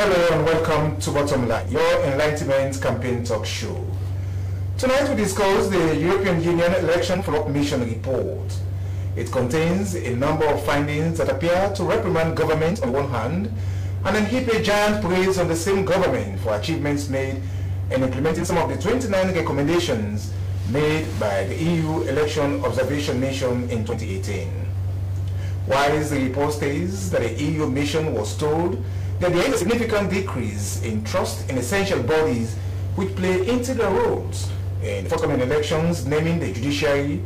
Hello and welcome to Bottom Line, your enlightenment campaign talk show. Tonight we discuss the European Union Election Follow-up Mission Report. It contains a number of findings that appear to reprimand government on one hand and then heap a giant praise on the same government for achievements made in implementing some of the 29 recommendations made by the EU Election Observation Mission in 2018. While the report states that the EU mission was told that there is a significant decrease in trust in essential bodies which play integral roles in the forthcoming elections, naming the judiciary,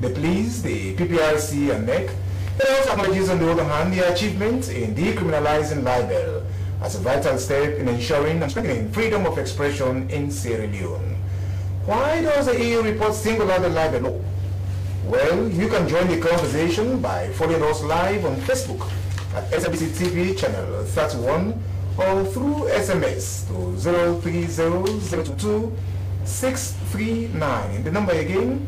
the police, the PPRC and NEC. It also acknowledges on the other hand the achievement in decriminalizing libel as a vital step in ensuring and strengthening freedom of expression in Sierra Leone. Why does the EU report single out the libel law? Well, you can join the conversation by following us live on Facebook at SLBC TV channel 31 or through SMS to 030 639. The number again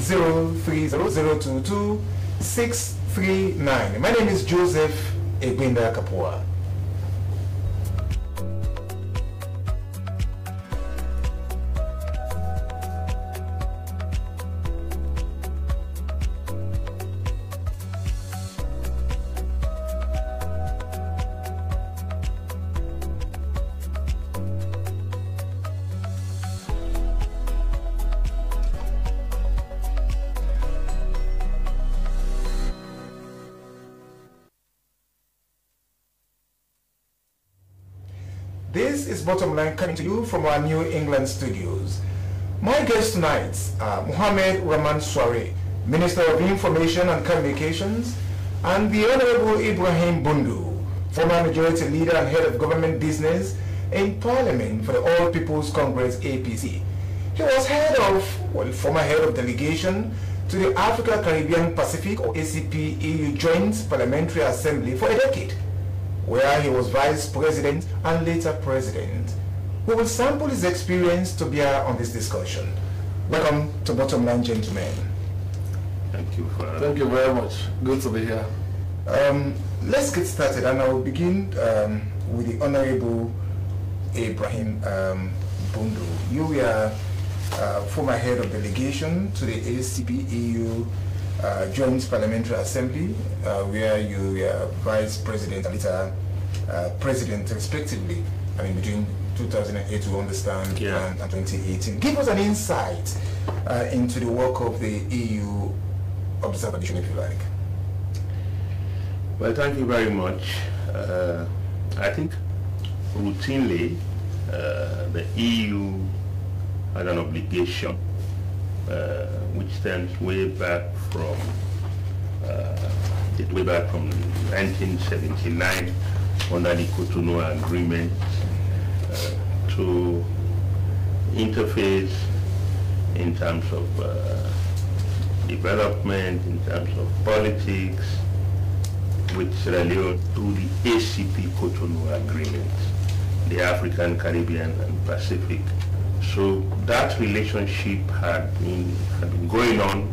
030 639. My name is Joseph Egbinda Kapua. Bottom Line coming to you from our New England studios. My guests tonight uh, are Mohamed Rahman Swaray, Minister of Information and Communications, and the Honorable Ibrahim Bundu, former Majority Leader and Head of Government Business in Parliament for the All People's Congress APC. He was head of, well, former head of delegation to the Africa Caribbean Pacific or ACP EU Joint Parliamentary Assembly for a decade where he was vice president and later president. We will sample his experience to bear on this discussion. Welcome to Bottom Line, gentlemen. Thank you for Thank you very much. Good to be here. Um, let's get started, and I will begin um, with the Honorable Ibrahim um, Bundu. You were uh, former head of delegation to the ACP EU uh, Joint Parliamentary Assembly, uh, where you were vice president and later uh, president, respectively. I mean, between 2008, we understand, Yeah. and, and 2018. Give us an insight uh, into the work of the EU observation, if you like. Well, thank you very much. Uh, I think routinely uh, the EU has an obligation uh, which stems way back from uh, way back from 1979 under the Cotonou Agreement uh, to interface in terms of uh, development, in terms of politics, with Sierra Leone through the ACP Cotonou Agreement, the African, Caribbean, and Pacific. So that relationship had been, had been going on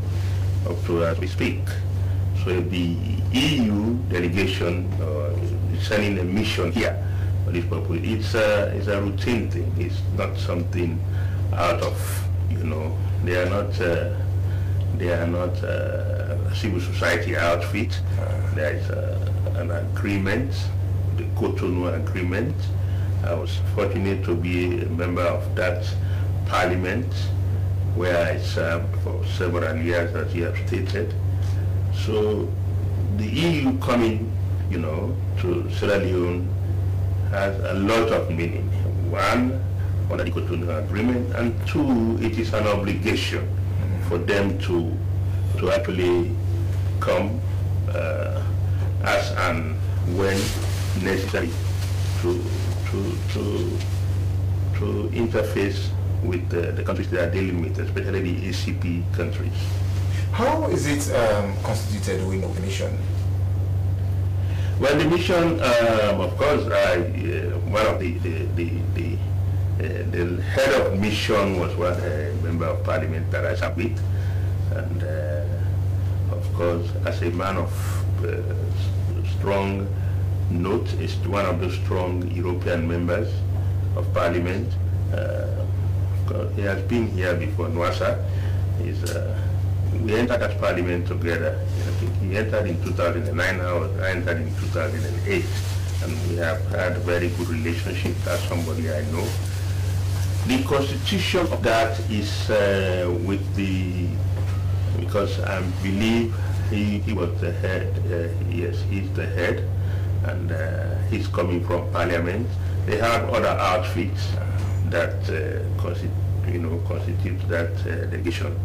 up to as we speak. So the EU delegation uh, is sending a mission here for this purpose. It's a, it's a routine thing. It's not something out of, you know, they are not, uh, they are not uh, a civil society outfit. There is uh, an agreement, the Cotonou Agreement. I was fortunate to be a member of that parliament where I served for several years, as you have stated. So the EU coming, you know, to Sierra Leone has a lot of meaning. One, under the Cotonou Agreement, and two, it is an obligation for them to to actually come uh, as and when necessary to to to to interface with the, the countries they are dealing with, especially the ACP countries. How is it um, constituted within the mission? Well, the mission, um, of course, I, uh, one of the the the, the, uh, the head of mission was one uh, member of parliament that I sat and uh, of course, as a man of uh, strong note is one of the strong European members of parliament. Uh, he has been here before, Nwassa. He's, uh, we entered as parliament together. I think he entered in 2009, I entered in 2008. And we have had a very good relationship. That's somebody I know. The constitution of that is uh, with the, because I believe he, he was the head, uh, yes, he's the head, and uh, he's coming from parliament. They have other outfits that uh, constitute, you know, constitute that uh, delegation.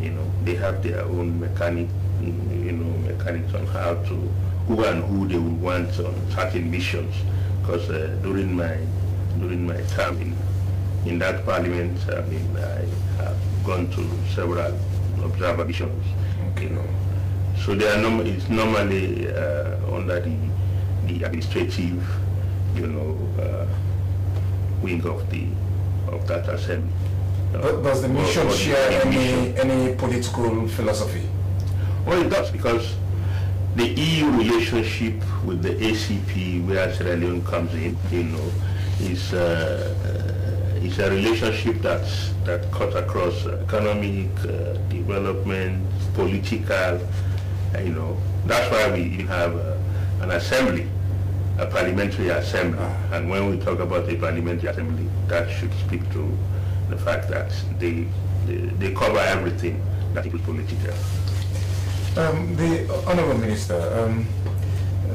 You know, they have their own mechanic, you know, mechanics on how to, who and who they would want on certain missions. Because uh, during my during my time in in that parliament, I mean, I have gone to several observer missions, you know. So they are norm it's normally uh, under the, the administrative, you know, uh, wing of the of that assembly. But does the mission share any, any political philosophy? Well, it does because the EU relationship with the ACP, where Sierra Leone comes in, you know, is uh, uh, is a relationship that's that cuts across economic uh, development, political, you know. That's why we have uh, an assembly, a parliamentary assembly, and when we talk about a parliamentary assembly, that should speak to the fact that they, they, they cover everything that is political. Um, the Honorable Minister, um,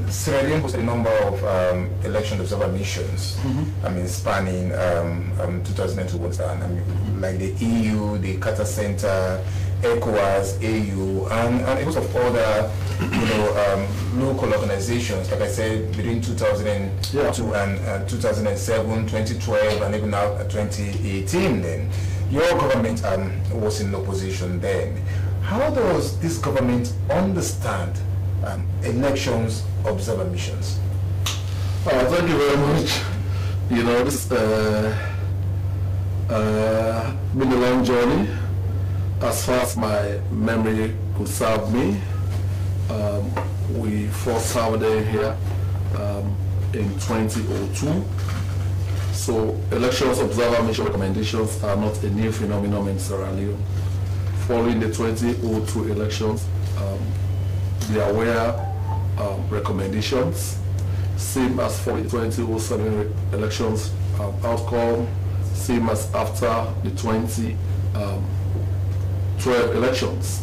Sierra Leone hosted a number of um, election observer missions, mm -hmm. I mean, spanning um, um, 2002 was I mean, like the EU, the Carter Center, ECOWAS, AU, and, and a host of other, you know, um, local organizations, like I said, between 2002 yeah. and uh, 2007, 2012, and even now uh, 2018 then. Your government um, was in opposition then. How does this government understand um, elections observer missions? Uh, thank you very much. You know, this uh, uh, been a long journey as far as my memory could serve me, um, we first served here um, in 2002. So elections observer mission recommendations are not a new phenomenon in Sierra Leone. Following the 2002 elections, um, there were um, recommendations, same as for the 2007 elections um, outcome, same as after the 20 um, 12 elections.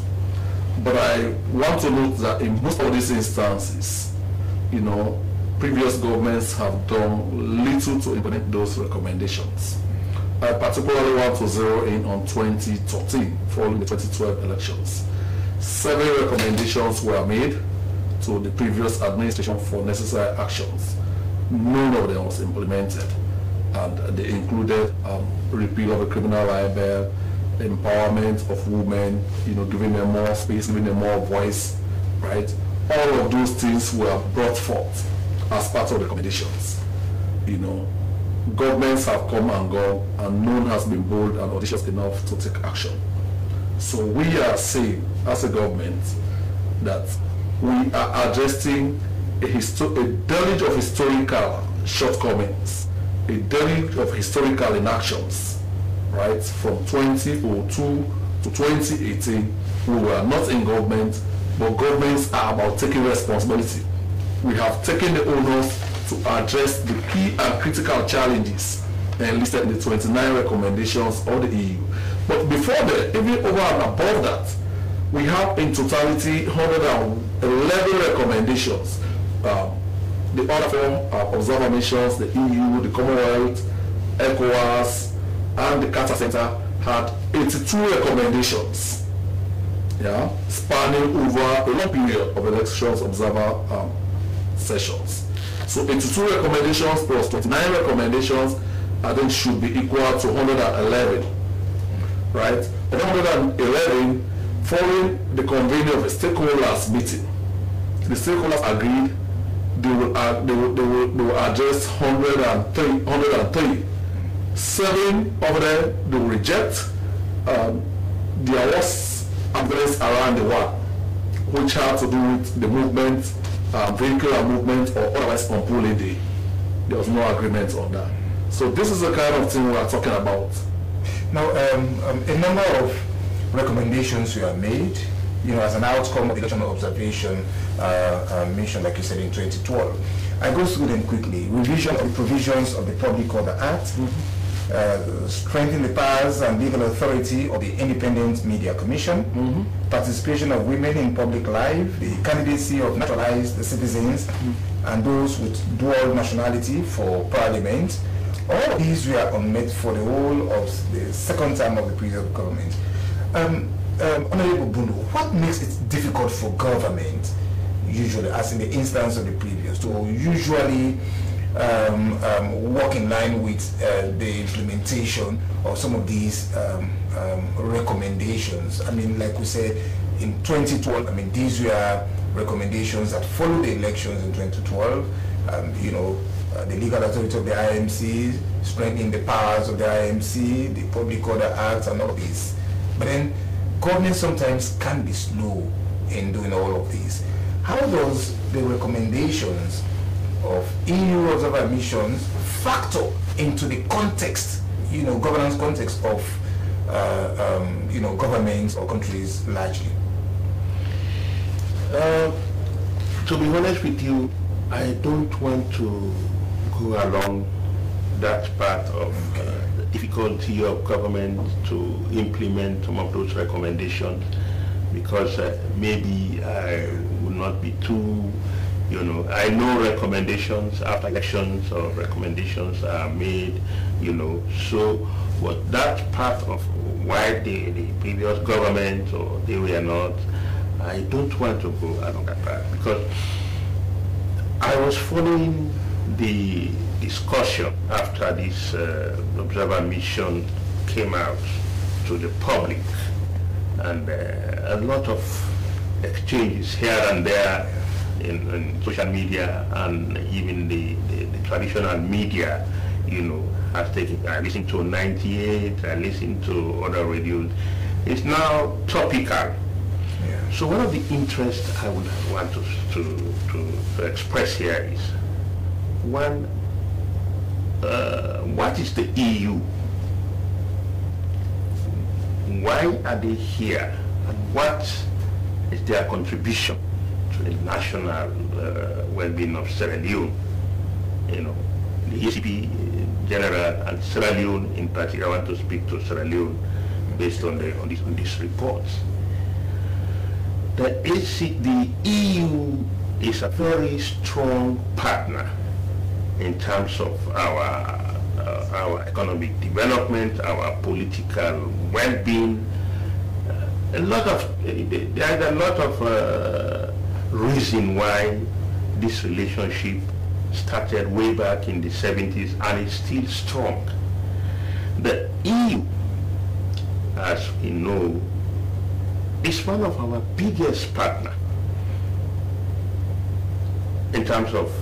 But I want to note that in most of these instances, you know, previous governments have done little to implement those recommendations. I particularly want to zero in on 2013, following the 2012 elections. Seven recommendations were made to the previous administration for necessary actions. None of them was implemented, and they included um, repeal of a criminal libel, empowerment of women, you know, giving them more space, giving them more voice, right? All of those things were brought forth as part of the recommendations. You know, governments have come and gone, and none has been bold and audacious enough to take action. So we are saying, as a government, that we are addressing a, a deluge of historical shortcomings, a deluge of historical inactions right, from 2002 to 2018, we were not in government, but governments are about taking responsibility. We have taken the onus to address the key and critical challenges enlisted in the 29 recommendations of the EU. But before that, even over and above that, we have in totality 111 recommendations. Um, the other form of observer missions, the EU, the Commonwealth, ECOWAS, and the Carter Center had 82 recommendations, yeah, spanning over a long period of elections observer um, sessions. So 82 recommendations plus 29 recommendations, I think should be equal to 111, right? 111 following the convening of a stakeholders meeting. The stakeholders agreed they will, uh, they will, they will, they will address 103, 103 seven of them will reject um, there was evidence around the world which had to do with the movement um, vehicular movement or otherwise on polling day. There was no agreement on that. So this is the kind of thing we are talking about. Now, um, um, a number of recommendations were made, you know, as an outcome of the election observation uh, uh, mission, like you said, in 2012. I go through them quickly. Revision of the provisions of the Public Order Act, uh, strengthen the powers and legal authority of the Independent Media Commission, participation of women in public life, the candidacy of naturalized citizens and those with dual nationality for parliament. All these were unmet for the whole of the second term of the previous government. Um, um, Honorable Bundu, what makes it difficult for government, usually, as in the instance of the previous, to usually um, um, work in line with uh, the implementation of some of these um, um, recommendations? I mean, like we said, in 2012, I mean, these were recommendations that followed the elections in 2012. Um, you know, uh, the legal authority of the IMC, strengthening the powers of the IMC, the Public Order Act, and all this. But then, government sometimes can be slow in doing all of these. How does the recommendations of EU observer missions factor into the context, you know, governance context of, uh, um, you know, governments or countries largely? Uh, to be honest with you, I don't want to go along that path of uh, the difficulty of government to implement some of those recommendations because uh, maybe I would not be too, you know, I know recommendations after elections or recommendations are made, you know, so but that part of why the, the previous government or they were not, I don't want to go along that path because I was following the discussion after this uh, observer mission came out to the public. And uh, a lot of exchanges here and there in, in social media and even the, the, the traditional media, you know, has taken, I listen to 98, I listen to other radios. It's now topical. Yeah. So one of the interests I would want to, to, to, express here is, one, uh, what is the EU? Why are they here? And what is their contribution the national uh, well-being of Sierra Leone? You know, the ACP general and Sierra Leone in particular, I want to speak to Sierra Leone based on, the, on, on these reports the, AC, the EU is a very strong partner in terms of our uh, our economic development, our political well-being. Uh, a lot of there are a lot of uh, reason why this relationship started way back in the 70s and is still strong. The EU, as we know, is one of our biggest partner in terms of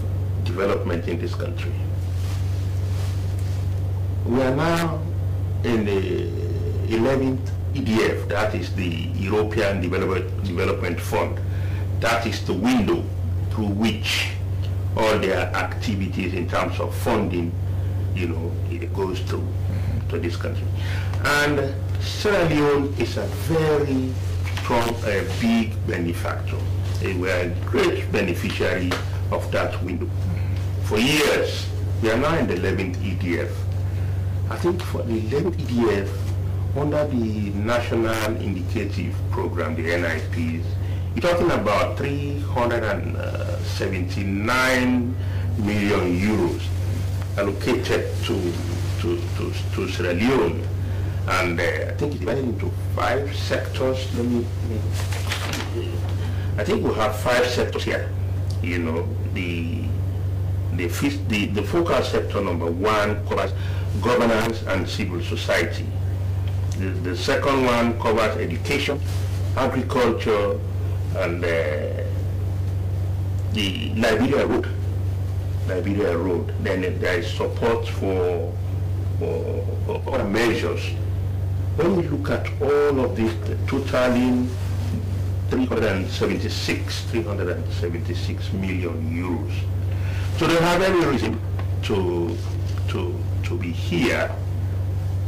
development in this country. We are now in the 11th EDF, that is the European Development, Development Fund. That is the window through which all their activities in terms of funding, you know, it goes through to this country. And Sierra Leone is a very strong, a big benefactor. They were a great beneficiary of that window. For years, we are now in the 11th EDF. I think for the 11th EDF, under the National Indicative Program, the NIPs, you're talking about 379 million euros allocated to, to, to, to Sierra Leone. And uh, I think it's divided into five sectors. Let me, I think we have five sectors here. You know, the the, the, the focal sector number one covers governance and civil society. The, the second one covers education, agriculture, and uh, the Liberia Road. Liberia Road. Then there is support for, for, for measures. When we look at all of this, the totaling 376, 376 million euros. So they have every reason to to to be here,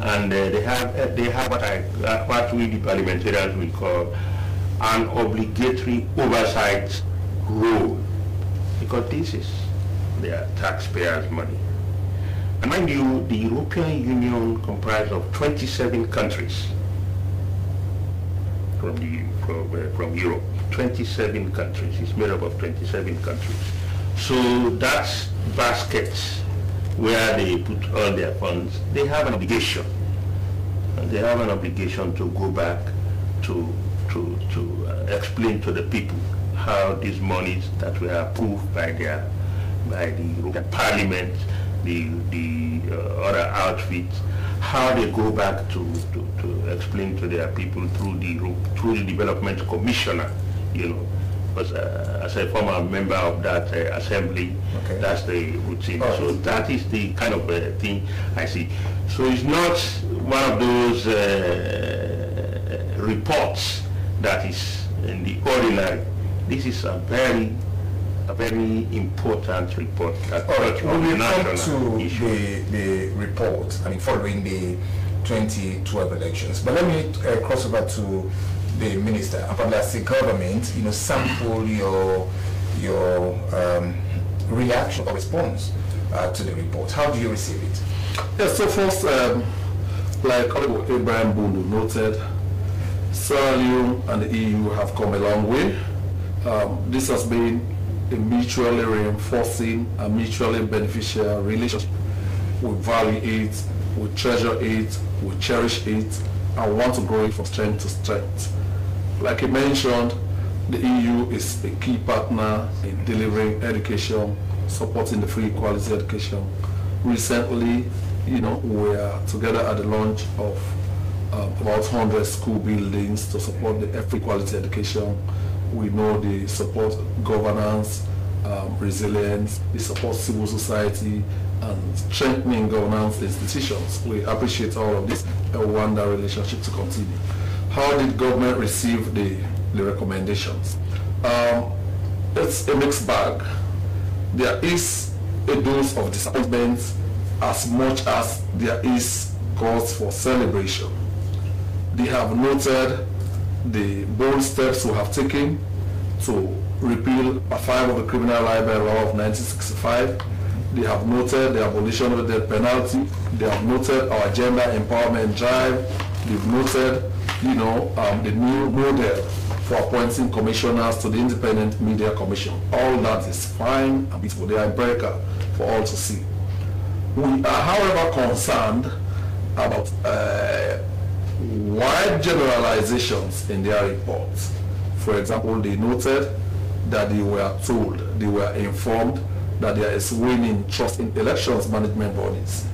and uh, they have uh, they have what I what we the parliamentarians will call an obligatory oversight role, because this is their taxpayers' money. And mind you, the European Union comprises of 27 countries from, the, from, uh, from Europe. 27 countries. It's made up of 27 countries. So that's baskets where they put all their funds. They have an obligation. They have an obligation to go back to, to, to uh, explain to the people how these monies that were approved by their by the European Parliament, the, the uh, other outfits, how they go back to, to, to explain to their people through the through the development commissioner, you know, because uh, as a former member of that uh, assembly, okay. that's the routine. Oh. So that is the kind of uh, thing I see. So it's not one of those uh, reports that is in the ordinary. This is a very a very important report that All right, we will come to the, the report, I mean, following the 2012 elections. But let me uh, cross over to the minister. As the government, you know, sample your your um, reaction or response uh, to the report. How do you receive it? Yes, so first, um, like Abraham Bundu noted, Sierra Leone and the EU have come a long way. Um, this has been a mutually reinforcing and mutually beneficial relationship. We value it, we treasure it, we cherish it, and want to grow it from strength to strength. Like I mentioned, the EU is a key partner in delivering education, supporting the free quality education. Recently, you know, we are together at the launch of um, about 100 school buildings to support the free quality education we know they support governance, um, resilience, they support civil society, and strengthening governance institutions. We appreciate all of this and want that relationship to continue. How did government receive the, the recommendations? Um, it's a mixed bag. There is a dose of disappointment as much as there is cause for celebration. They have noted the bold steps we have taken to repeal Part 5 of the Criminal Libel Law of 1965. They have noted the abolition of the death penalty. They have noted our gender empowerment drive. They've noted, you know, um, the new model for appointing commissioners to the Independent Media Commission. All that is fine and beautiful. They are empirical for all to see. We are, however, concerned about uh, wide generalizations in their reports. For example, they noted that they were told, they were informed that there is waning trust in elections management bodies.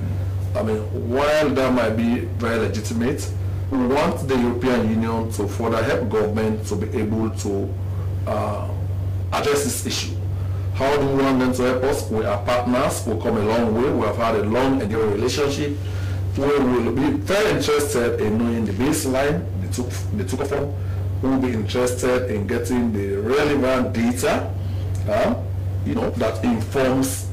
I mean, while that might be very legitimate, we want the European Union to further help government to be able to uh, address this issue. How do we want them to help us? We are partners, we come a long way, we have had a long enduring relationship. We will be very interested in knowing the baseline they took, they took from, who will be interested in getting the relevant data, uh, you know, that informs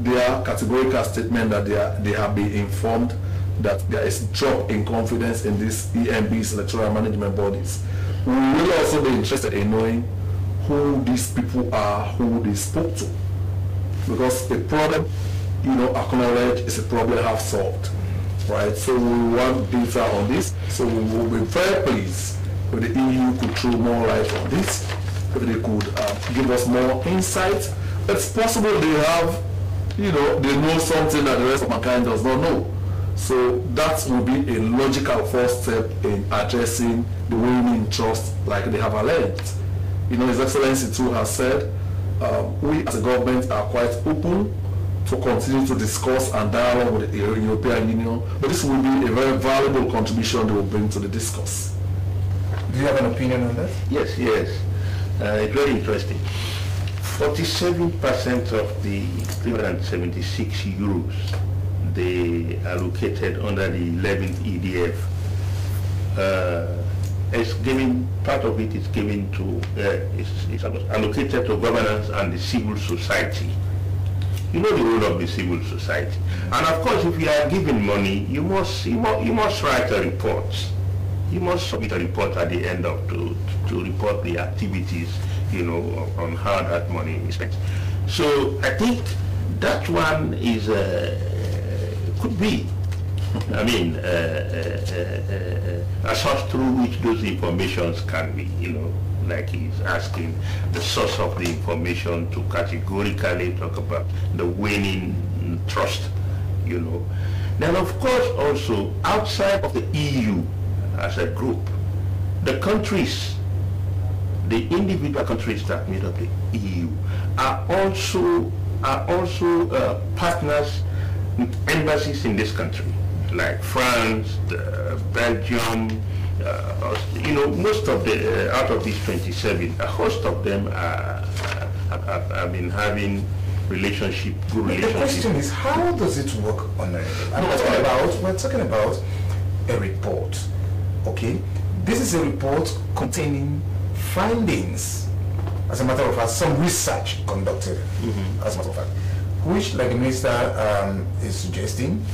their categorical statement that they, are, they have been informed that there is drop in confidence in these EMBs, electoral management bodies. We will also be interested in knowing who these people are, who they spoke to. Because the problem, you know, acknowledged is a problem half solved, right? So we want data on this. So we will be very pleased if the EU could throw more light on this, if they could uh, give us more insight. It's possible they have, you know, they know something that the rest of mankind does not know. So that will be a logical first step in addressing the waning trust like they have alleged. You know, His Excellency too has said, uh, we as a government are quite open to continue to discuss and dialogue with the European Union, but this will be a very valuable contribution they will bring to the discourse. Do you have an opinion on that? Yes, yes. Uh, it's very interesting. 47% of the 376 euros they allocated under the 11th EDF uh, is given, part of it is given to, uh, is, is allocated to governance and the civil society. You know the role of the civil society. And of course, if you are given money, you must, you must, you must write a report. You must submit a report at the end of to, to report the activities, you know, on how that money is spent. So I think that one is, uh, could be I mean, uh, uh, uh, a source through which those informations can be, you know, like he's asking the source of the information to categorically talk about the winning trust, you know. Then of course also outside of the EU as a group, the countries, the individual countries that made up the EU are also are also uh, partners with embassies in this country like France, Belgium, uh, you know, most of the, uh, out of these 27, a host of them are, have, have been having relationship, good relationship. The question is, how does it work on a, I'm no, talking about, we're talking about a report, okay? This is a report containing findings, as a matter of fact, some research conducted, mm -hmm. as a matter of fact, which, like the minister um, is suggesting,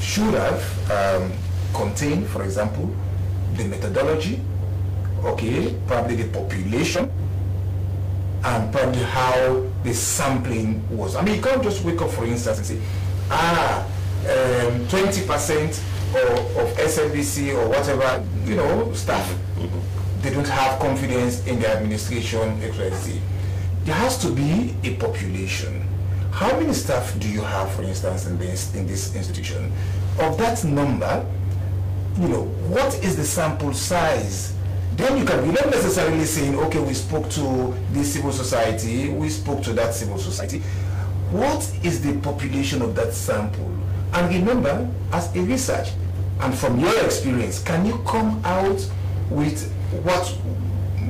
should have um, contained, for example, the methodology, okay, probably the population, and probably how the sampling was. I mean, you can't just wake up, for instance, and say, ah, 20% um, of, of SLBC or whatever, you know, staff, they don't have confidence in the administration, etc. There has to be a population how many staff do you have, for instance, in this, in this institution? Of that number, you know, what is the sample size? Then you can, you're not necessarily saying, okay, we spoke to this civil society, we spoke to that civil society. What is the population of that sample? And remember, as a research, and from your experience, can you come out with what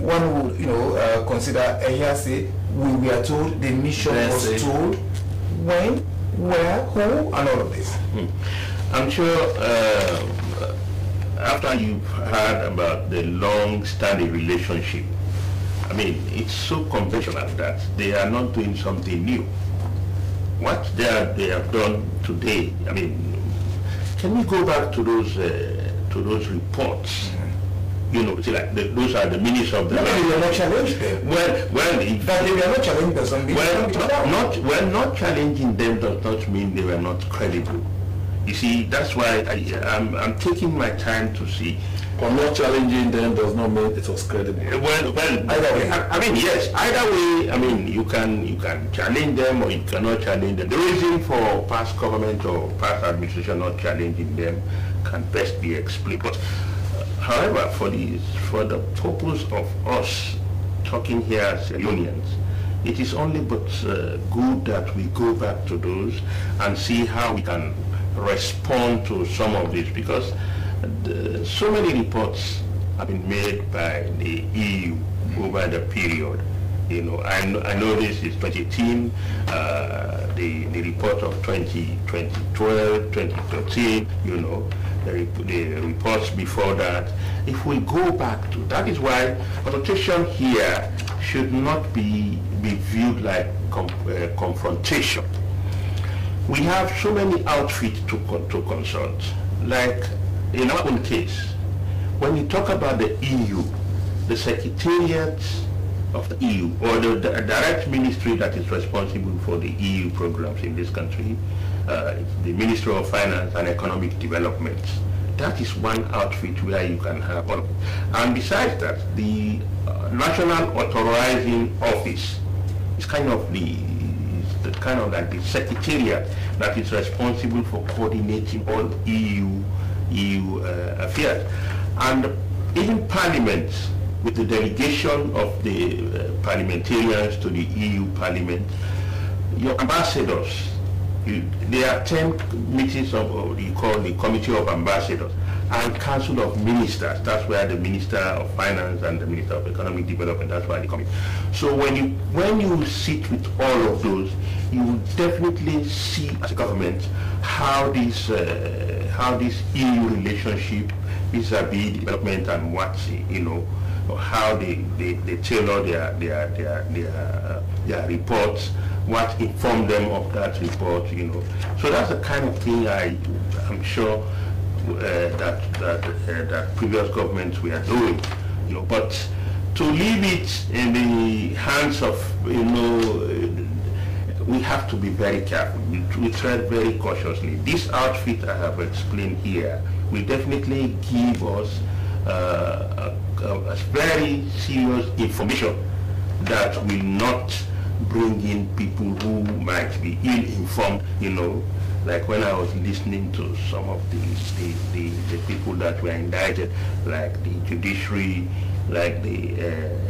one would, you know, uh, consider a hearsay? We were told, the mission was told, when, where, who, and all of this. Hmm. I'm sure uh, after you've heard about the long-standing relationship, I mean, it's so conventional that they are not doing something new. What they, are, they have done today, I mean, can we go back to those uh, to those reports? You know, see, like the, those are the ministers of the. No, they are not challenged them. Well, well, if, but they were not challenging doesn't well, not, not well, not challenging them does not mean they were not credible. You see, that's why I, I'm, I'm taking my time to see. But not challenging them does not mean it was credible. Well, well, either way. I, I mean, yes, either way. I mean, you can you can challenge them or you cannot challenge them. The reason for past government or past administration not challenging them can best be explained. But However, for the, for the purpose of us talking here as unions, it is only but uh, good that we go back to those and see how we can respond to some of this because the, so many reports have been made by the EU over the period. You know, I, I know this is 2018, uh, the, the report of 20, 2012, 2013, you know, the, the reports before that. If we go back to, that is why consultation here should not be, be viewed like com, uh, confrontation. We have so many outfits to, to consult. Like in our own case, when you talk about the EU, the Secretariat of the EU, or the, the direct ministry that is responsible for the EU programs in this country, uh, the Ministry of Finance and Economic Development. That is one outfit where you can have all. And besides that, the uh, National Authorizing Office is kind of the, the kind of like the secretariat that is responsible for coordinating all EU EU uh, affairs. And even Parliament, with the delegation of the uh, parliamentarians to the EU Parliament, your ambassadors you, are 10 meetings of what you call the Committee of Ambassadors and Council of Ministers. That's where the Minister of Finance and the Minister of Economic Development, that's where they come in. So when you, when you sit with all of those, you will definitely see as a government how this, uh, how this EU relationship vis-a-vis development and what, you know, how they, they, they tailor their, their, their, their, uh, their reports, what informed them of that report, you know. So that's the kind of thing I, I'm sure that, that, uh, that previous governments were doing, you know. But to leave it in the hands of, you know, we have to be very careful. We, we tread very cautiously. This outfit I have explained here will definitely give us uh, a, a very serious information that will not bring in people who might be ill-informed, you know, like when I was listening to some of the, the, the, the, people that were indicted, like the judiciary, like the uh,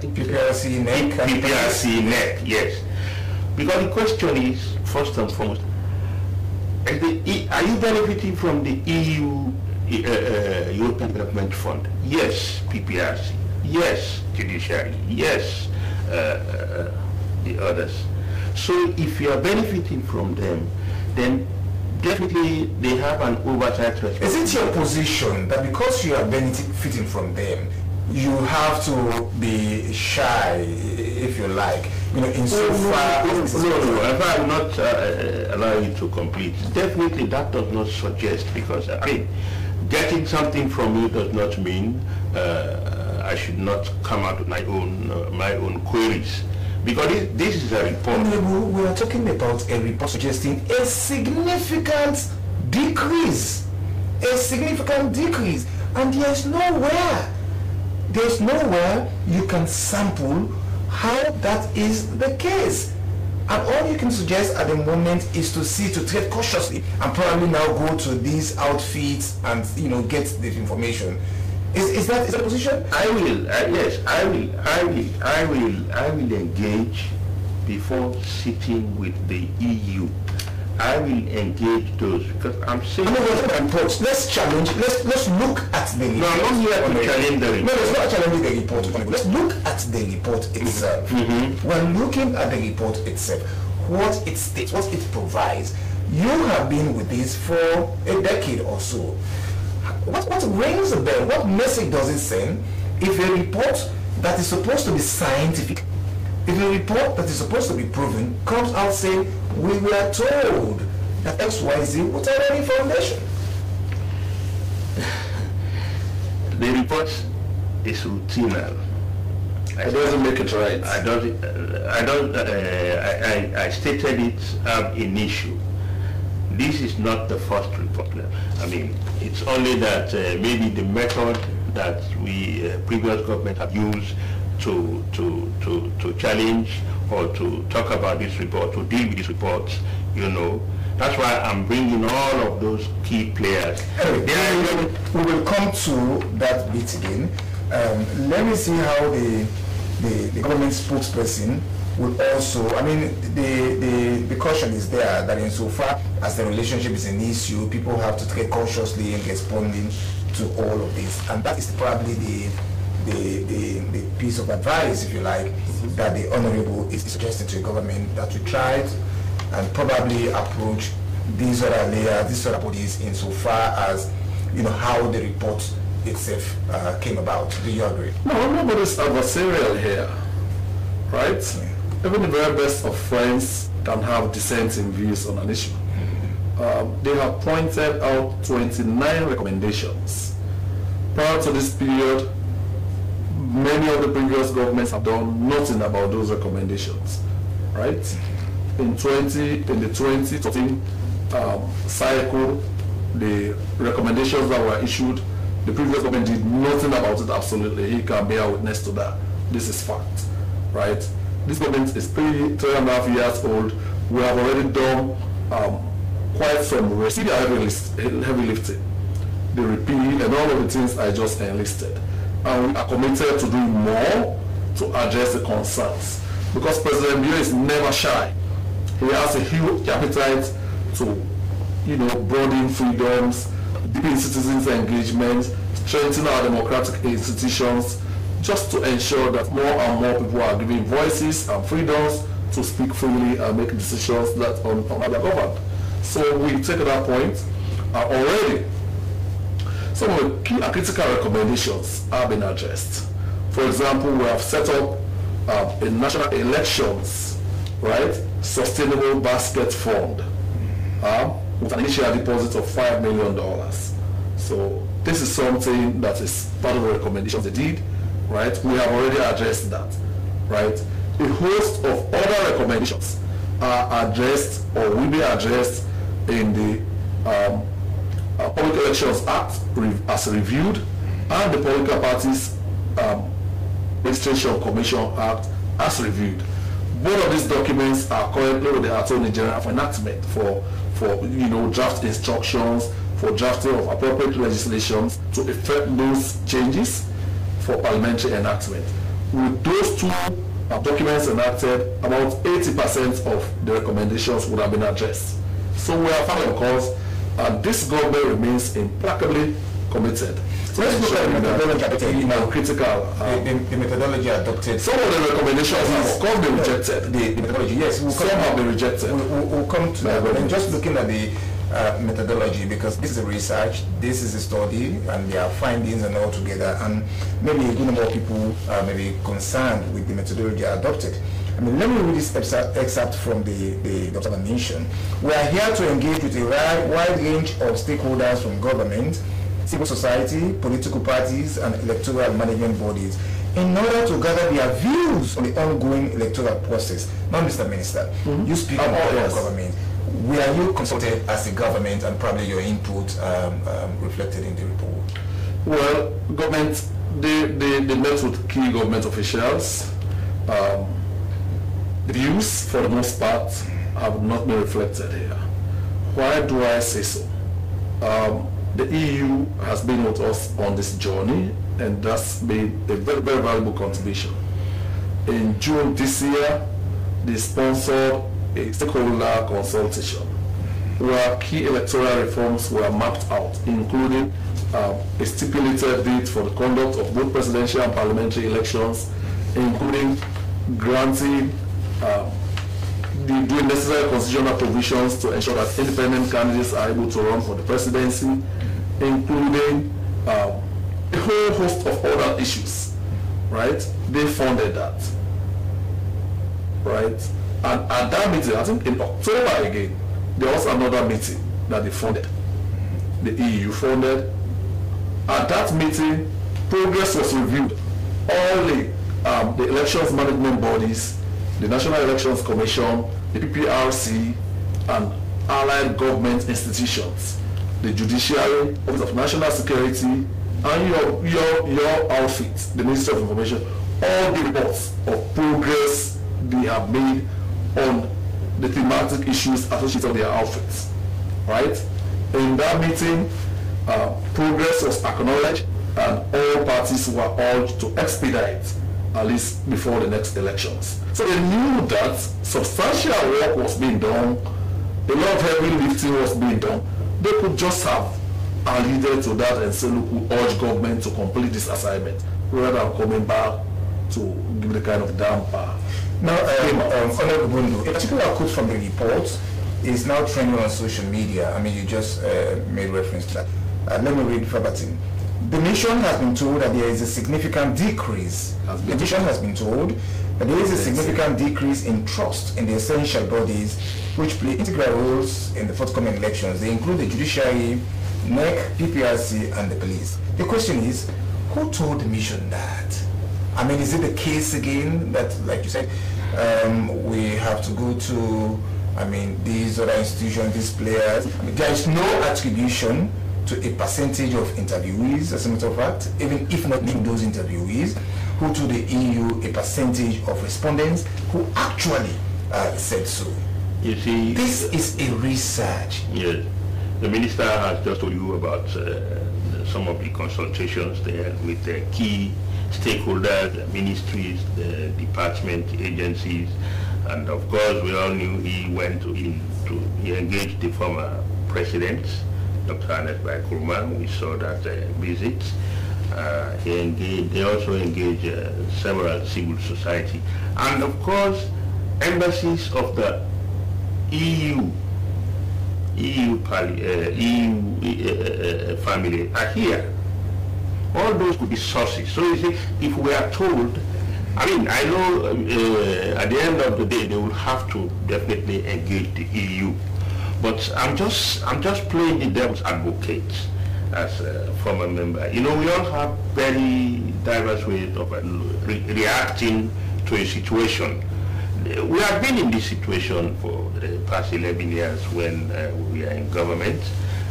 PPRC NEC. PPRC NEC, yes. Because the question is, first and foremost, are you benefiting from the EU uh, uh, European Development Fund? Yes, PPRC. Yes, judiciary. Yes, uh, uh, the others. So if you are benefiting from them, then definitely they have an oversight responsibility. Is it your position that because you are benefiting from them, you have to be shy, if you like, you know, in so far. No, no, no, if I will not uh, allow you to complete, definitely that does not suggest because I mean, getting something from you does not mean uh, I should not come out with my own uh, my own queries. Because this, is a report. We are talking about a report suggesting a significant decrease. A significant decrease. And there is nowhere there's nowhere you can sample how that is the case. And all you can suggest at the moment is to see, to tread cautiously and probably now go to these outfits and, you know, get the information. Is, is that is that position? I will, uh, yes, I will, I will, I will, I will engage before sitting with the EU I will engage those because I'm saying. No, reports. Let's challenge. Let's let's look at the report. No, I'm not here to challenge the report. No, it's not challenging the report. Let's look at the report itself. Mm-hmm. When looking at the report itself, what it states, what it provides. You have been with this for a decade or so. What what rings a bell? What message does it send? If a report that is supposed to be scientific if a report that is supposed to be proven comes out saying, we were told that XYZ without any foundation. The report is routine. It doesn't make it right. I don't. Uh, I don't. Uh, I, I, I, stated it um, in issue. This is not the first report. I mean, it's only that uh, maybe the method that we uh, previous government have used to, to, to, to challenge or to talk about this report, to deal with this report, you know. That's why I'm bringing all of those key players. Anyway, we will come to that bit again. Um, let me see how the, the, the government spokesperson will also, I mean, the, the, the caution is there that insofar as the relationship is an issue, people have to take cautiously in responding to all of this. And that is probably the the, the, the piece of advice, if you like, that the Honorable is suggesting to the government that we try and probably approach these other layers, these other bodies insofar as, you know, how the report itself uh, came about. Do you agree? No, nobody's adversarial here, right? Yeah. Even the very best of friends can have dissenting views on an issue. Um, they have pointed out 29 recommendations. Prior to this period, many of the previous governments have done nothing about those recommendations, right? In 20, in the 2013 um, cycle, the recommendations that were issued, the previous government did nothing about it absolutely. He can bear witness to that. This is fact, right? This government is three, three and a half years old. We have already done um, quite some heavy, heavy lifting. The repeat and all of the things I just enlisted and we are committed to doing more to address the concerns. Because President Bio is never shy. He has a huge appetite to, you know, broaden freedoms, deepen citizens' engagement, strengthen our democratic institutions, just to ensure that more and more people are given voices and freedoms to speak freely and make decisions that on, on how they governed. So we take that point. Uh, already, some of the key critical recommendations have been addressed. For example, we have set up uh, a national elections, right, sustainable basket fund uh, with an initial deposit of $5 million. So this is something that is part of the recommendations they did, right? We have already addressed that, right? A host of other recommendations are addressed or will be addressed in the um, uh, Public Elections Act as reviewed and the Political Parties um, Registration Commission Act as reviewed. Both of these documents are currently with the Attorney General for enactment for, for you know, draft instructions, for drafting of appropriate legislations to effect those changes for parliamentary enactment. With those two uh, documents enacted, about 80% of the recommendations would have been addressed. So we are following course, and this government remains implacably committed Let's look at the methodology adopted. you know, critical. Um, The, the, the methodology adopted. some of the recommendations have of course been rejected. The, the methodology, yes. We'll Some have been rejected. we'll, we'll, we'll come to that. Yeah, But then but- just looking at the uh, methodology, because this is a research, this is a study, and there are findings and all together, and maybe a good number of people are maybe concerned with the methodology adopted. I mean, let me read this excerpt, from the, the. Nation. We are here to engage with a wide, range of stakeholders from government, civil society, political parties, and electoral management bodies in order to gather their views on the ongoing electoral process. Now, Mr. Minister, you speak on Oh, behalf of government. Were you consulted as a government and probably your input um, um, reflected in the report? Well, government, they, they, they met with key government officials. Um, views, for the most part, have not been reflected here. Why do I say so? Um, the EU has been with us on this journey, and that's been a very, very valuable contribution. In June this year, they sponsored a stakeholder consultation where key electoral reforms were mapped out, including um, a stipulated date for the conduct of both presidential and parliamentary elections, including granting um, the necessary constitutional provisions to ensure that independent candidates are able to run for the presidency, including um, a whole host of other issues, right? They funded that, right? And at that meeting, I think in October again, there was another meeting that they funded. The EU funded. At that meeting, progress was reviewed. All the, um, the elections management bodies, the National Elections Commission, the PPRC, and allied government institutions, the Judiciary, Office of National Security, and your, your, your outfit, the Ministry of Information, all the reports of progress they have made on the thematic issues associated with their outfits, right? In that meeting, uh, progress was acknowledged and all parties were urged to expedite at least before the next elections. So they knew that substantial work was being done, a lot of heavy lifting was being done. They could just have alluded to that and say, look, we urge government to complete this assignment rather than coming back to give the kind of damper. Now, um, um, Honorable Bundu, a particular quote from the report is now trending on social media. I mean, you just uh, made reference to that. Uh, let me read verbatim. The nation has been told that there is a significant decrease. The nation has been told that there is a significant decrease in trust in the essential bodies which play integral roles in the forthcoming elections. They include the judiciary, NEC, PPRC, and the police. The question is, who told the mission that? I mean, is it the case again that, like you said, um, we have to go to, I mean, these other institutions, these players? I mean, there is no attribution to a percentage of interviewees, as a matter of fact, even if not named those interviewees, who to the EU a percentage of respondents who actually uh, said so. You see, This is a research. yes, the minister has just told you about uh, some of the consultations there with the key stakeholders, ministries, the department, agencies, and of course we all knew he went to, in, to he engaged the former president, Dr. Ernest Bai Koroma. We saw that uh, visit. Uh, he engaged, they also engaged uh, several civil society, and of course embassies of the EU EU, EU family are here. All those could be sources. So you see, if we are told, I mean, I know uh, at the end of the day they will have to definitely engage the EU, but I'm just I'm just playing the devil's advocate as a former member. You know, we all have very diverse ways of uh, re- reacting to a situation. We have been in this situation for the past 11 years when uh, we are in government,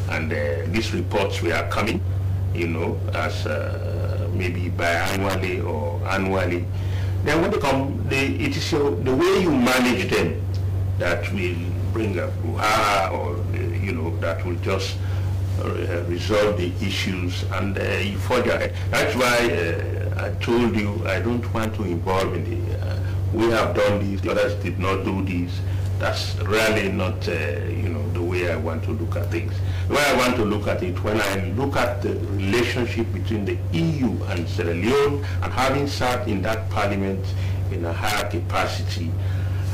and uh, these reports were coming, you know, as uh, maybe biannually or annually. Then when they come, they, it is your, the way you manage them that will bring a brouhaha or, uh, you know, that will just uh, resolve the issues and uh, you forge ahead. That's why uh, I told you I don't want to involve in the, uh, we have done this, the others did not do this. That's really not, uh, you the way I want to look at things. The way I want to look at it, when I look at the relationship between the EU and Sierra Leone, and having sat in that parliament in a higher capacity,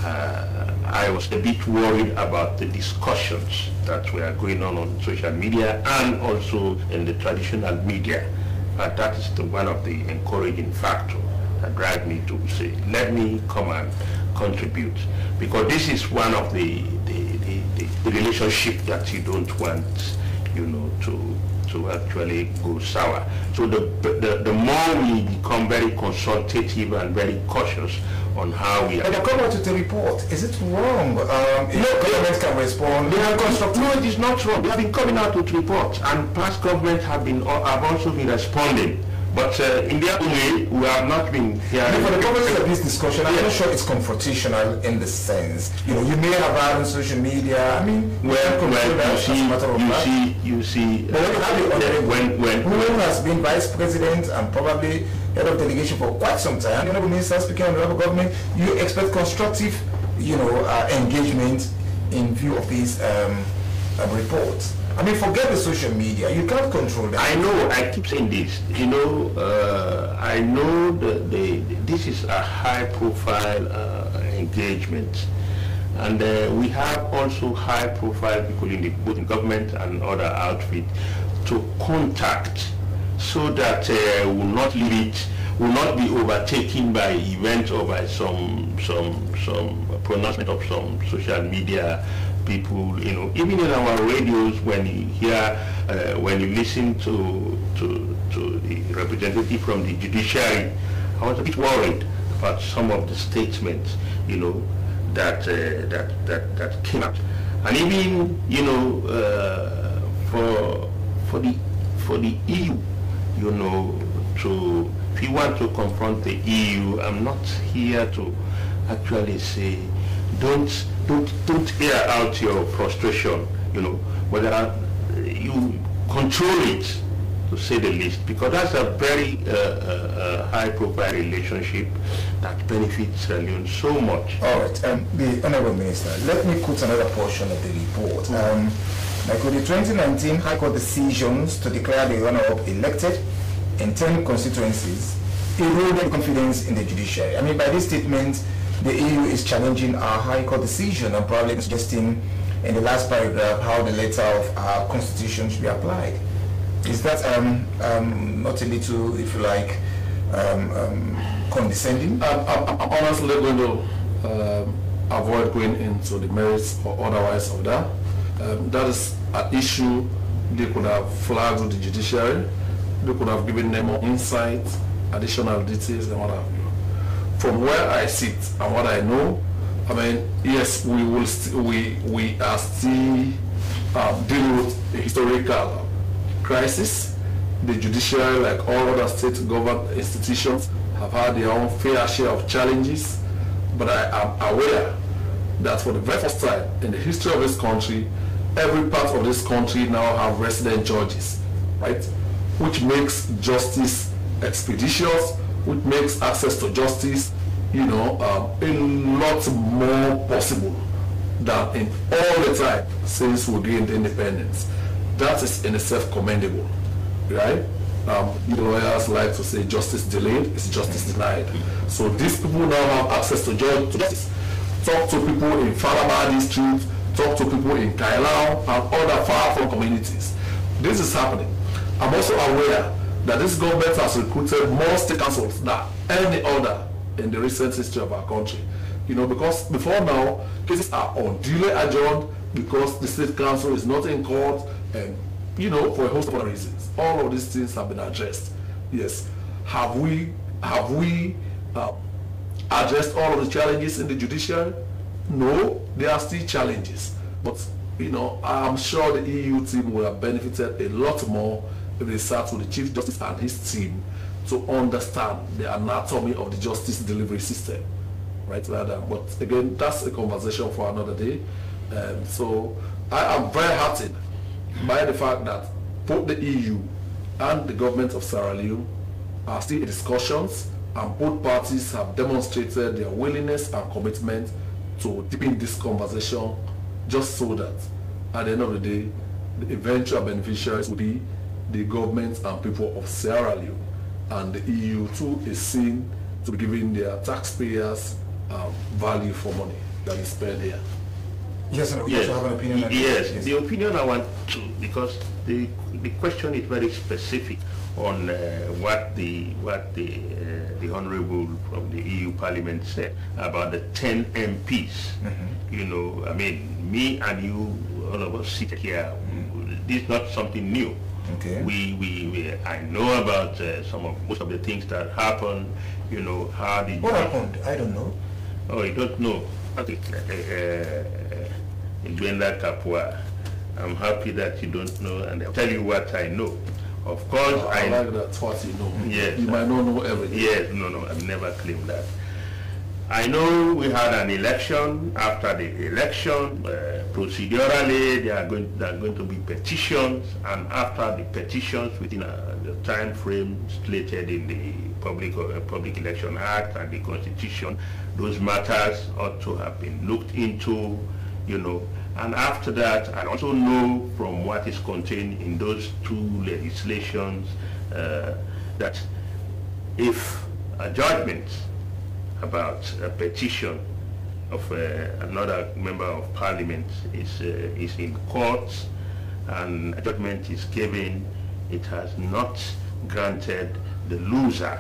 uh, I was a bit worried about the discussions that were going on on social media and also in the traditional media. But that is the, one of the encouraging factors that drive me to say, let me come and contribute. Because this is one of the, the, relationship that you don't want, you know, to to actually go sour. So the, the, the more we become very consultative and very cautious on how we But out with a report. Is it wrong? Um, if the government can respond. They are constructive. No, it is not wrong. They have been coming out with reports, and past governments have been have also been responding. But uh, in their own way, we have not been hearing. For the purposes of this discussion, I'm not sure it's confrontational in the sense. You know, you may have had on social media. I mean, we Well, well, you see, a matter of you fact. see, you see. But when you have honorable when when who has been vice president and probably head of delegation for quite some time, the honorable minister speaking on the local government, you expect constructive, you know, uh, engagement in view of these um, uh, reports. I mean, forget the social media. You can't control that. I know, I keep saying this, you know, uh, I know that this is a high profile uh, engagement. And uh, we have also high profile people in the, both in government and other outfit to contact so that uh, will not leave it, will not be overtaken by events or by some, some, some pronouncement of some social media people, you know, even in our radios when you hear, uh, when you listen to, to, to the representative from the judiciary, I was a bit worried about some of the statements, you know, that, uh, that, that, that came out. And even, you know, uh, for, for, the, for the EU, you know, to, if you want to confront the EU, I'm not here to actually say, don't don't don't air out your frustration, you know, whether uh, you control it, to say the least, because that's a very uh, uh, uh, high-profile relationship that benefits Sierra Leone so much. All right, um, the Honorable Minister, let me quote another portion of the report. Um, like with the 2019 High Court decisions to declare the runner-up elected in 10 constituencies eroded confidence in the judiciary. I mean, by this statement, the EU is challenging our High Court decision and probably suggesting in the last paragraph how the letter of our constitution should be applied. Is that um, um, not a little, if you like, um, um, condescending? I'm, I'm honestly to um, avoid going into the merits or otherwise of that. Um, that is an issue they could have flagged with the judiciary. They could have given them more insight, additional details, and what have you. From where I sit and what I know, I mean, yes, we will we we are still uh, dealing with a historical crisis. The judiciary, like all other state government institutions, have had their own fair share of challenges. But I am aware that for the very first time in the history of this country, every part of this country now have resident judges, right? Which makes justice expeditious, which makes access to justice, you know, um, a lot more possible than in all the time since we gained independence. That is in itself commendable, right? Um, lawyers like to say justice delayed is justice denied. So these people now have access to, justice. Talk to people in Falaba district, talk to people in Kailahun and other far from communities. This is happening. I'm also aware that this government has recruited more state councils than any other in the recent history of our country. You know, because before now, cases are unduly adjourned because the state council is not in court and, you know, for a host of other reasons. All of these things have been addressed. Yes. Have we, have we uh, addressed all of the challenges in the judiciary? No, there are still challenges. But, you know, I'm sure the EU team will have benefited a lot more sat with the Chief Justice and his team to understand the anatomy of the justice delivery system. Right. But again, that's a conversation for another day. Um, so I am very heartened by the fact that both the EU and the government of Sierra Leone are still in discussions and both parties have demonstrated their willingness and commitment to deepen this conversation just so that at the end of the day the eventual beneficiaries will be the government and people of Sierra Leone and the EU too is seen to be giving their taxpayers um, value for money that is spent here. Yes, and we Yes, also have an opinion on yes, this. the opinion I want to, because the, the question is very specific on uh, what the, what the, uh, the honorable from the EU Parliament said about the 10 MPs. Mm-hmm. You know, I mean, me and you, all of us sit here, this is not something new. Okay. We, we, we, I know about uh, some of, most of the things that happened, you know, how the... What happened? I don't know. Oh, you don't know. Okay. Uh, uh, Gwenda Kapua, I'm happy that you don't know, and I'll tell you what I know. Of course, I I... like that what you know. Yes. You might not know everything. Yes, no, no, I've never claimed that. I know we had an election. After the election, uh, procedurally, there are, going, there are going to be petitions, and after the petitions, within uh, the time frame slated in the Public, uh, Public Election Act and the Constitution, those matters ought to have been looked into, you know. And after that, I also know from what is contained in those two legislations uh, that if a judgment about a petition of uh, another member of parliament is, uh, is in court and a judgment is given, it has not granted the loser,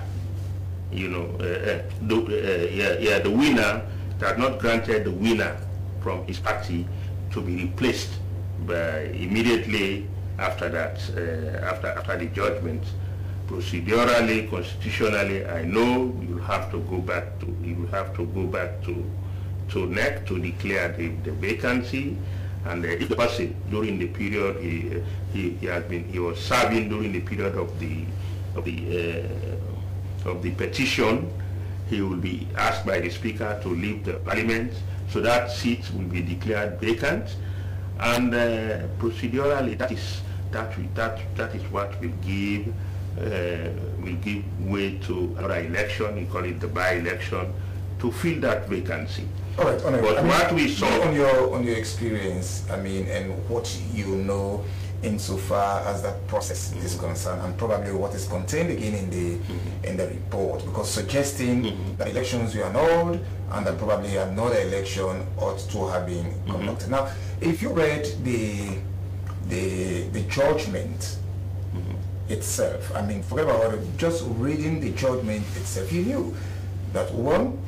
you know, uh, the, yeah, yeah, the winner, it has not granted the winner from his party to be replaced by immediately after that, uh, after, after the judgment procedurally, constitutionally, I know you have to go back to you have to go back to to NEC to declare the, the vacancy, and if the person during the period he, he he has been he was serving during the period of the of the uh, of the petition, he will be asked by the speaker to leave the parliament, so that seat will be declared vacant, and uh, procedurally that is that will, that that is what will give will give way to another election, we call it the by-election, to fill that vacancy. All right, Honorable. But I mean, what we saw- on your on your experience, I mean, and what you know insofar as that process Mm-hmm. is concerned, and probably what is contained again in the Mm-hmm. in the report, because suggesting that elections were annulled and that probably another election ought to have been Mm-hmm. conducted. Now, if you read the the the judgment itself. I mean, forget about it. Just reading the judgment itself, you knew that one,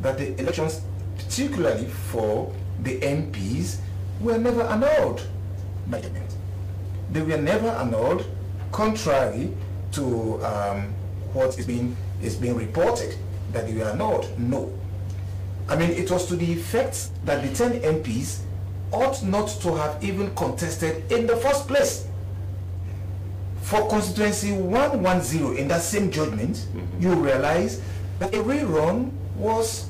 that the elections, particularly for the MPs, were never annulled by the. They were never annulled, contrary to um, what is being is being reported that they were annulled. No. I mean, it was to the effect that the 10 MPs ought not to have even contested in the first place. For constituency 110 in that same judgment, mm-hmm. you realize that a rerun was,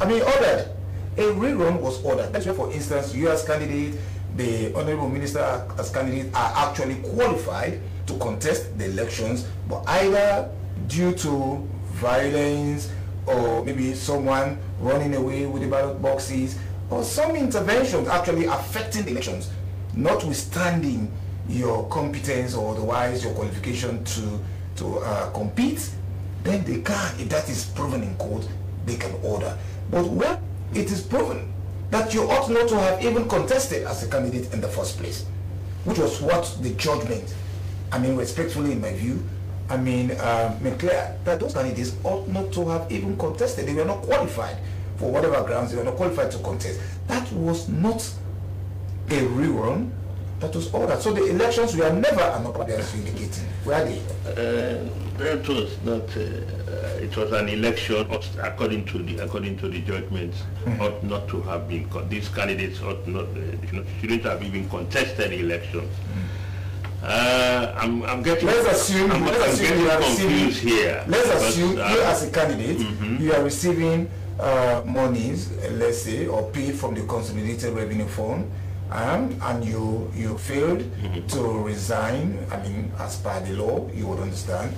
I mean, ordered. A rerun was ordered. That's why, for instance, you as candidate, the honorable minister as candidate are actually qualified to contest the elections, but either due to violence or maybe someone running away with the ballot boxes or some interventions actually affecting the elections, notwithstanding your competence or otherwise your qualification to to uh, compete, then they can, if that is proven in court, they can order. But when it is proven that you ought not to have even contested as a candidate in the first place, which was what the judgment, I mean, respectfully in my view, I mean, uh, made clear that those candidates ought not to have even contested. They were not qualified for whatever grounds they were not qualified to contest. That was not a rerun. That was all that. So the elections were never an obvious indicating, were they? Uh, that was not. Uh, it was an election, according to the according to the judgment, mm. ought not to have been. These candidates ought not uh, shouldn't have even contested elections. Mm. Uh, I'm, I'm getting. Let's assume. I'm, let's I'm assume you are receiving. Here, let's assume uh, you as a candidate, mm -hmm. you are receiving uh, monies, let's say, or paid from the consolidated revenue fund, um, and you you failed mm -hmm. to resign. I mean, as per the law, you would understand.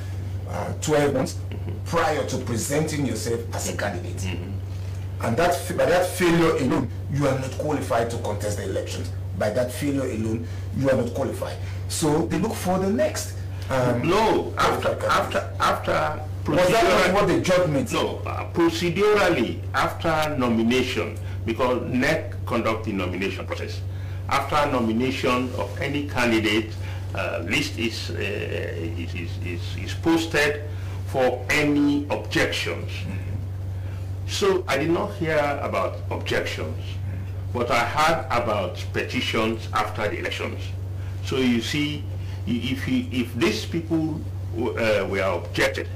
Uh, 12 months mm -hmm. prior to presenting yourself as a candidate, mm-hmm. and that by that failure alone, you are not qualified to contest the elections. By that failure alone, you are not qualified. So they look for the next. Um, no, after after after was that what the judgment? No, uh, procedurally after nomination, because NEC conduct the nomination process. After nomination of any candidate, uh, list is, uh, is, is, is, is, posted for any objections. So I did not hear about objections, but I heard about petitions after the elections. So you see, if, if these people uh, were objected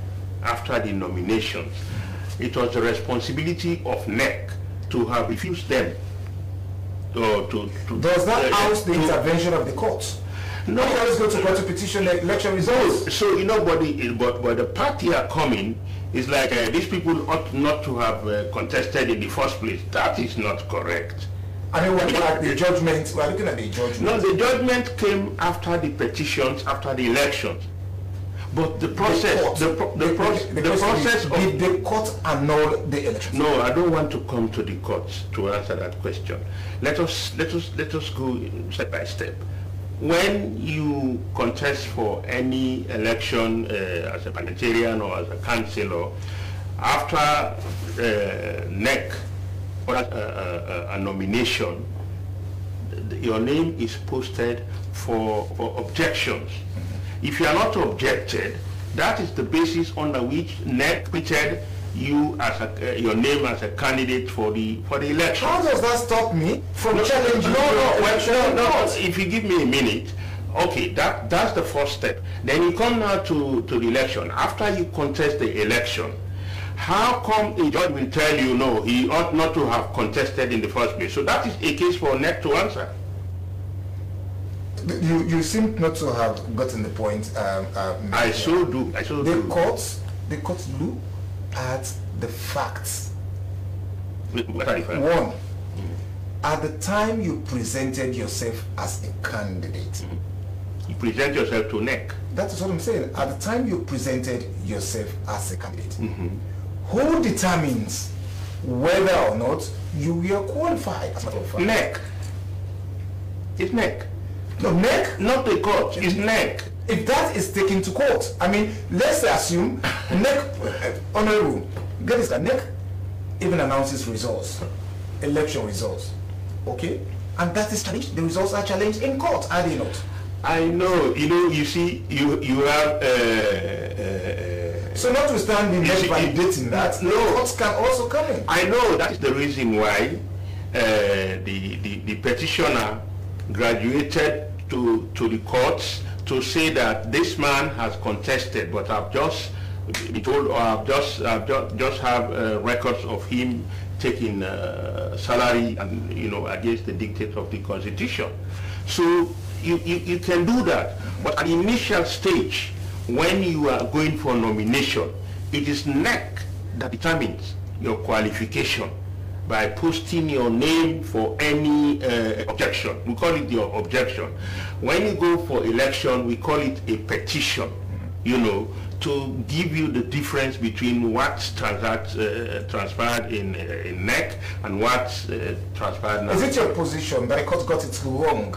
after the nominations, it was the responsibility of NEC to have refused them. To, to, to Does that uh, oust the intervention of the courts? No, you always go to court to petition election results. So, you know, but the, but, but the party are coming is like uh, these people ought not to have uh, contested in the first place. That is not correct. I mean, we're at the judgment. We're looking at the judgment. No, the judgment came after the petitions, after the elections. But the process, the, pro the, the, pro the, the process of... Did the court annul the election? No, I don't want to come to the courts to answer that question. Let us, let us, let us go step by step. When you contest for any election uh, as a parliamentarian or as a councillor, after uh, NEC or a, a, a, nomination, your name is posted for, for objections. Mm -hmm. If you are not objected, that is the basis under which NEC printed you as a, uh, your name as a candidate for the for the election. How does that stop me from no, challenging? No, no, well, no, no. If you give me a minute, okay, that that's the first step. Then you come now to to the election. After you contest the election, how come a judge will tell you no, he ought not to have contested in the first place? So that is a case for NEC to answer. You, you seem not to have gotten the point. Um, uh, I so do. I so the do. Courts, the courts look at the facts. What are the facts? One, mm at the time you presented yourself as a candidate, mm -hmm. you present yourself to NEC. That is what I'm saying. At the time you presented yourself as a candidate, mm -hmm who determines whether or not you were qualified as a matter of? NEC. It's NEC. No, NEC? Not the court, it's NEC. If that is taken to court, I mean, let's assume NEC, uh, honorable, get this, NEC even announces results, election results, okay? And that is challenged, the results are challenged in court, are they not? I know, you know, you see, you, you have uh, uh, so notwithstanding not validating that, no, courts can also come in. I know that is the reason why uh, the, the, the petitioner graduated to, to the courts to say that this man has contested, but I've just told, or I've just, I've just, just have uh, records of him taking uh, salary and, you know, against the dictates of the constitution. So you, you, you can do that. But at the initial stage, when you are going for nomination, it is NEC that determines your qualification by posting your name for any uh, objection. We call it your objection. When you go for election, we call it a petition, you know, to give you the difference between what transact, uh, transpired in, uh, in NEC and what uh, transpired now. Is it your position that the court got it wrong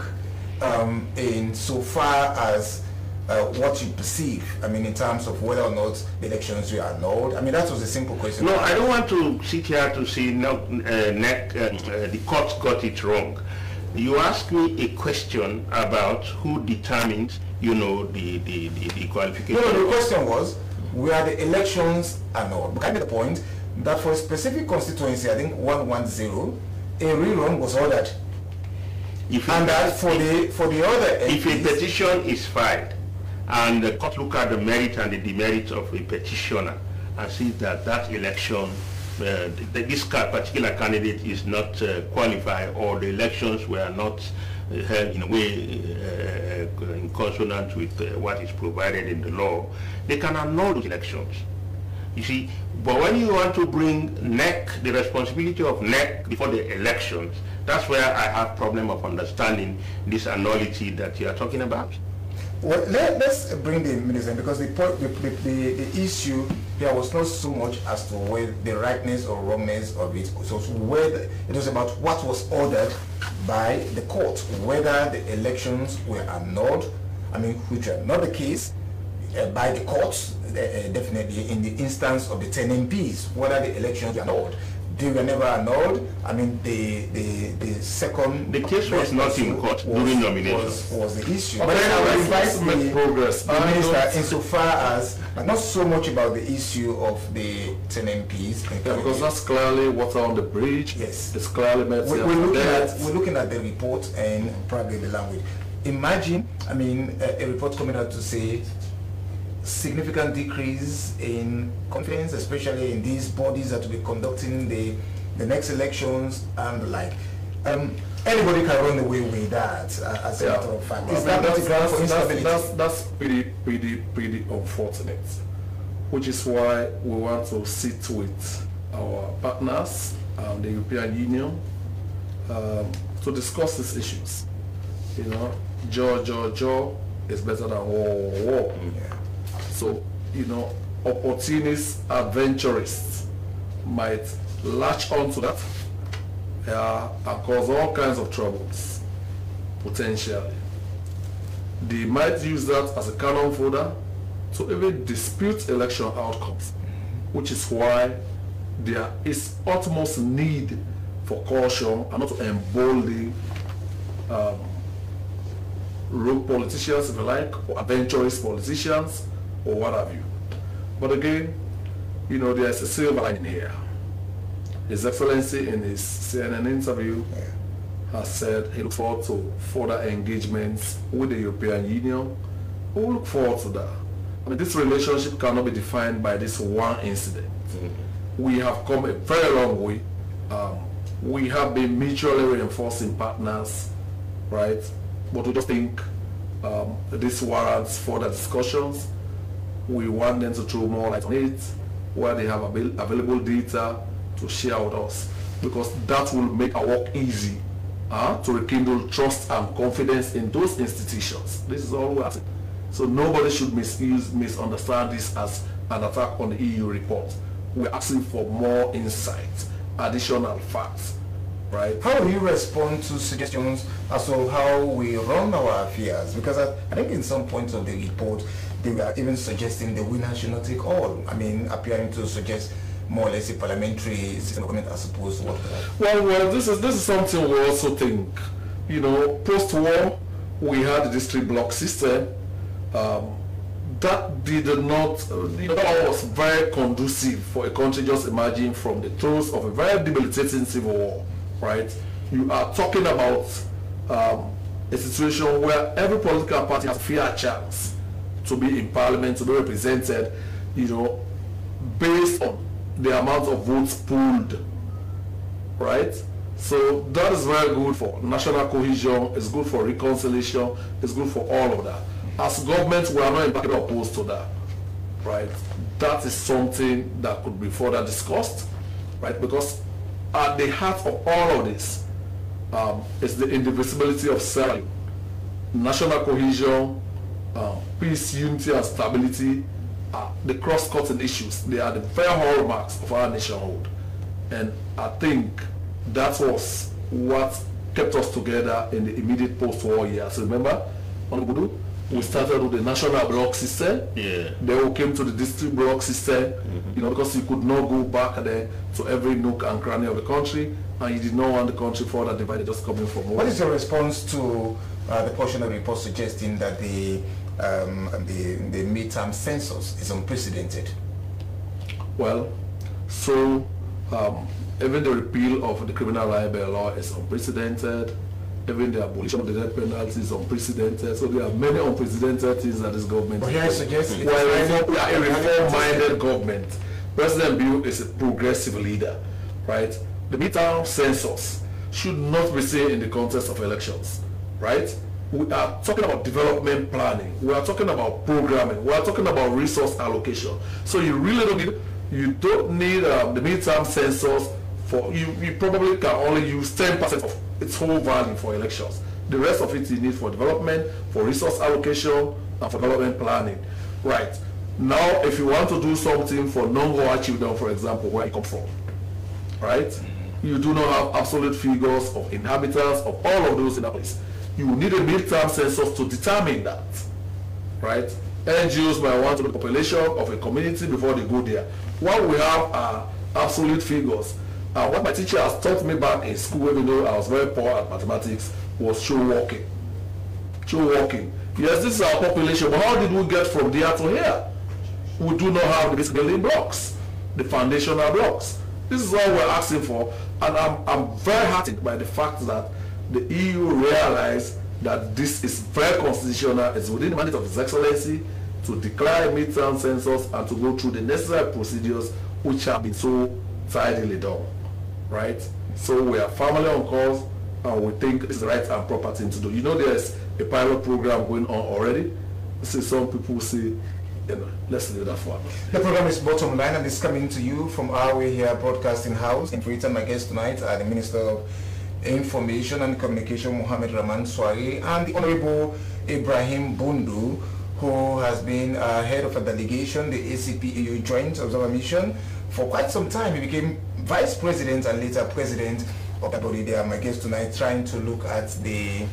um, far as uh, what you perceive. I mean, in terms of whether or not the elections were annulled. I mean, that was a simple question. No, I don't want to sit here to say no, uh, NEC, uh, uh, the court got it wrong. You asked me a question about who determines, you know, the, the, the, the qualification. No, no, the question was, were the elections annulled? But I made the point that for a specific constituency, I think 110, a rerun was ordered. If And that for the for the other If a petition is filed and the court look at the merit and the demerit of a petitioner and see that that election, uh, this particular candidate is not uh, qualified or the elections were not uh, held in a way uh, uh, in consonance with uh, what is provided in the law, they can annul those elections. You see, but when you want to bring NEC, the responsibility of NEC before the elections, that's where I have problem of understanding this annullity that you are talking about. Well, let, us bring the minister because the, the, the, the, issue here was not so much as to whether the rightness or wrongness of it. So whether it was about what was ordered by the court, whether the elections were annulled. I mean, which are not the case uh, by the courts, uh, definitely in the instance of the 10 MPs, whether the elections were annulled. They were never annulled. I mean, the the, the second... The case was not in court was- during nomination. Was, was the issue. Okay, but then I would make the, progress. the minister insofar as, not so much about the issue of the 10 MPs. Yeah, because that's clearly water on the bridge. Yes. It's clearly met we, here we're, for looking at, we're looking at the report and probably the language. Imagine, I mean, a, a report coming out to say significant decrease in confidence, especially in these bodies that will be conducting the, the next elections and the like. Um, anybody can run away with that, uh, as a matter of fact. Is that that's, that's, that's, that's, that's pretty, pretty, pretty unfortunate. Which is why we want to sit with our partners, um, the European Union, um, to discuss these issues. You know, jaw, jaw, jaw is better than war, war, war. Yeah. So, you know, opportunists, adventurists might latch onto that uh, and cause all kinds of troubles, potentially. They might use that as a cannon fodder to even dispute election outcomes, which is why there is utmost need for caution and not to embolden um, rogue politicians, if you like, or adventurous politicians, or what have you. But again, you know, there's a silver lining here. His Excellency in his CNN interview has said he looks forward to further engagements with the European Union. We will look forward to that. I mean, this relationship cannot be defined by this one incident. We have come a very long way. Um, we have been mutually reinforcing partners, right? But we just think um, this warrants further discussions. We want them to throw more light on it, where they have avail- available data to share with us, because that will make our work easy uh, to rekindle trust and confidence in those institutions. This is all we're. So nobody should misuse, misunderstand this as an attack on the EU report. We're asking for more insight, additional facts, right? How do you respond to suggestions as to how we run our affairs? Because I, I think in some points of the report, they were even suggesting the winner should not take all. I mean, appearing to suggest more or less a parliamentary government as opposed to what Well, well, this is this is something we also think. You know, post-war, we had the district block system. Um, that did not, you know, that was very conducive for a country just emerging from the throes of a very debilitating civil war, right? You are talking about um, a situation where every political party has fair chance to be in parliament, to be represented, you know, based on the amount of votes pooled right? So that is very good for national cohesion, it's good for reconciliation, it's good for all of that. As government, we are not entirely opposed to that, right? That is something that could be further discussed, right? Because at the heart of all of this um, is the indivisibility of selling, national cohesion, um, peace, unity, and stability are the cross-cutting issues. They are the very hallmarks of our nationhood. And I think that was what kept us together in the immediate post-war years. Remember, Honorable Bundu, We started with the national block system. Yeah. Then we came to the district block system, you know, because you could not go back there to every nook and cranny of the country, and you did not want the country further divided just coming from What one. is your response to uh, the portion of the report suggesting that the um, the, the midterm census is unprecedented? Well, so um, even the repeal of the criminal libel law is unprecedented. Even the abolition of the death penalty is unprecedented. So there are many unprecedented things that this government But is doing. suggest it is Well, we are a reform-minded government. President Bio is a progressive leader, right? The midterm census should not be seen in the context of elections, right? We are talking about development planning. We are talking about programming. We are talking about resource allocation. So you really don't need, you don't need um, the midterm census for, you, you probably can only use 10% of its whole value for elections. The rest of it you need for development, for resource allocation, and for development planning. Right. Now, if you want to do something for non-Goa children, for example, where you come from, right? You do not have absolute figures of inhabitants of all of those in that place. You need a midterm census to determine that, right? NGOs might want to the population of a community before they go there. What we have are absolute figures. And what my teacher has taught me back in school, even though I was very poor at mathematics, was show walking. Show walking. Yes, this is our population, but how did we get from there to here? We do not have the basic building blocks, the foundational blocks. This is all we're asking for, and I'm, I'm very heartened by the fact that the EU realized that this is very constitutional, it's within the mandate of His Excellency to declare midterm census and to go through the necessary procedures which have been so tidily done, right? So we are firmly on course and we think it's the right and proper thing to do. You know there's a pilot program going on already. See some people say, you know, let's leave that for. The program is Bottom Line and it's coming to you from our way here broadcasting house. In return, my guest tonight are the Minister of Information and Communication, Mohamed Rahman Swaray, and the Honorable Ibrahim Bundu, who has been uh, head of a delegation, the ACP-EU Joint Observer Mission, for quite some time. He became Vice President and later President of are my guests tonight, trying to look at the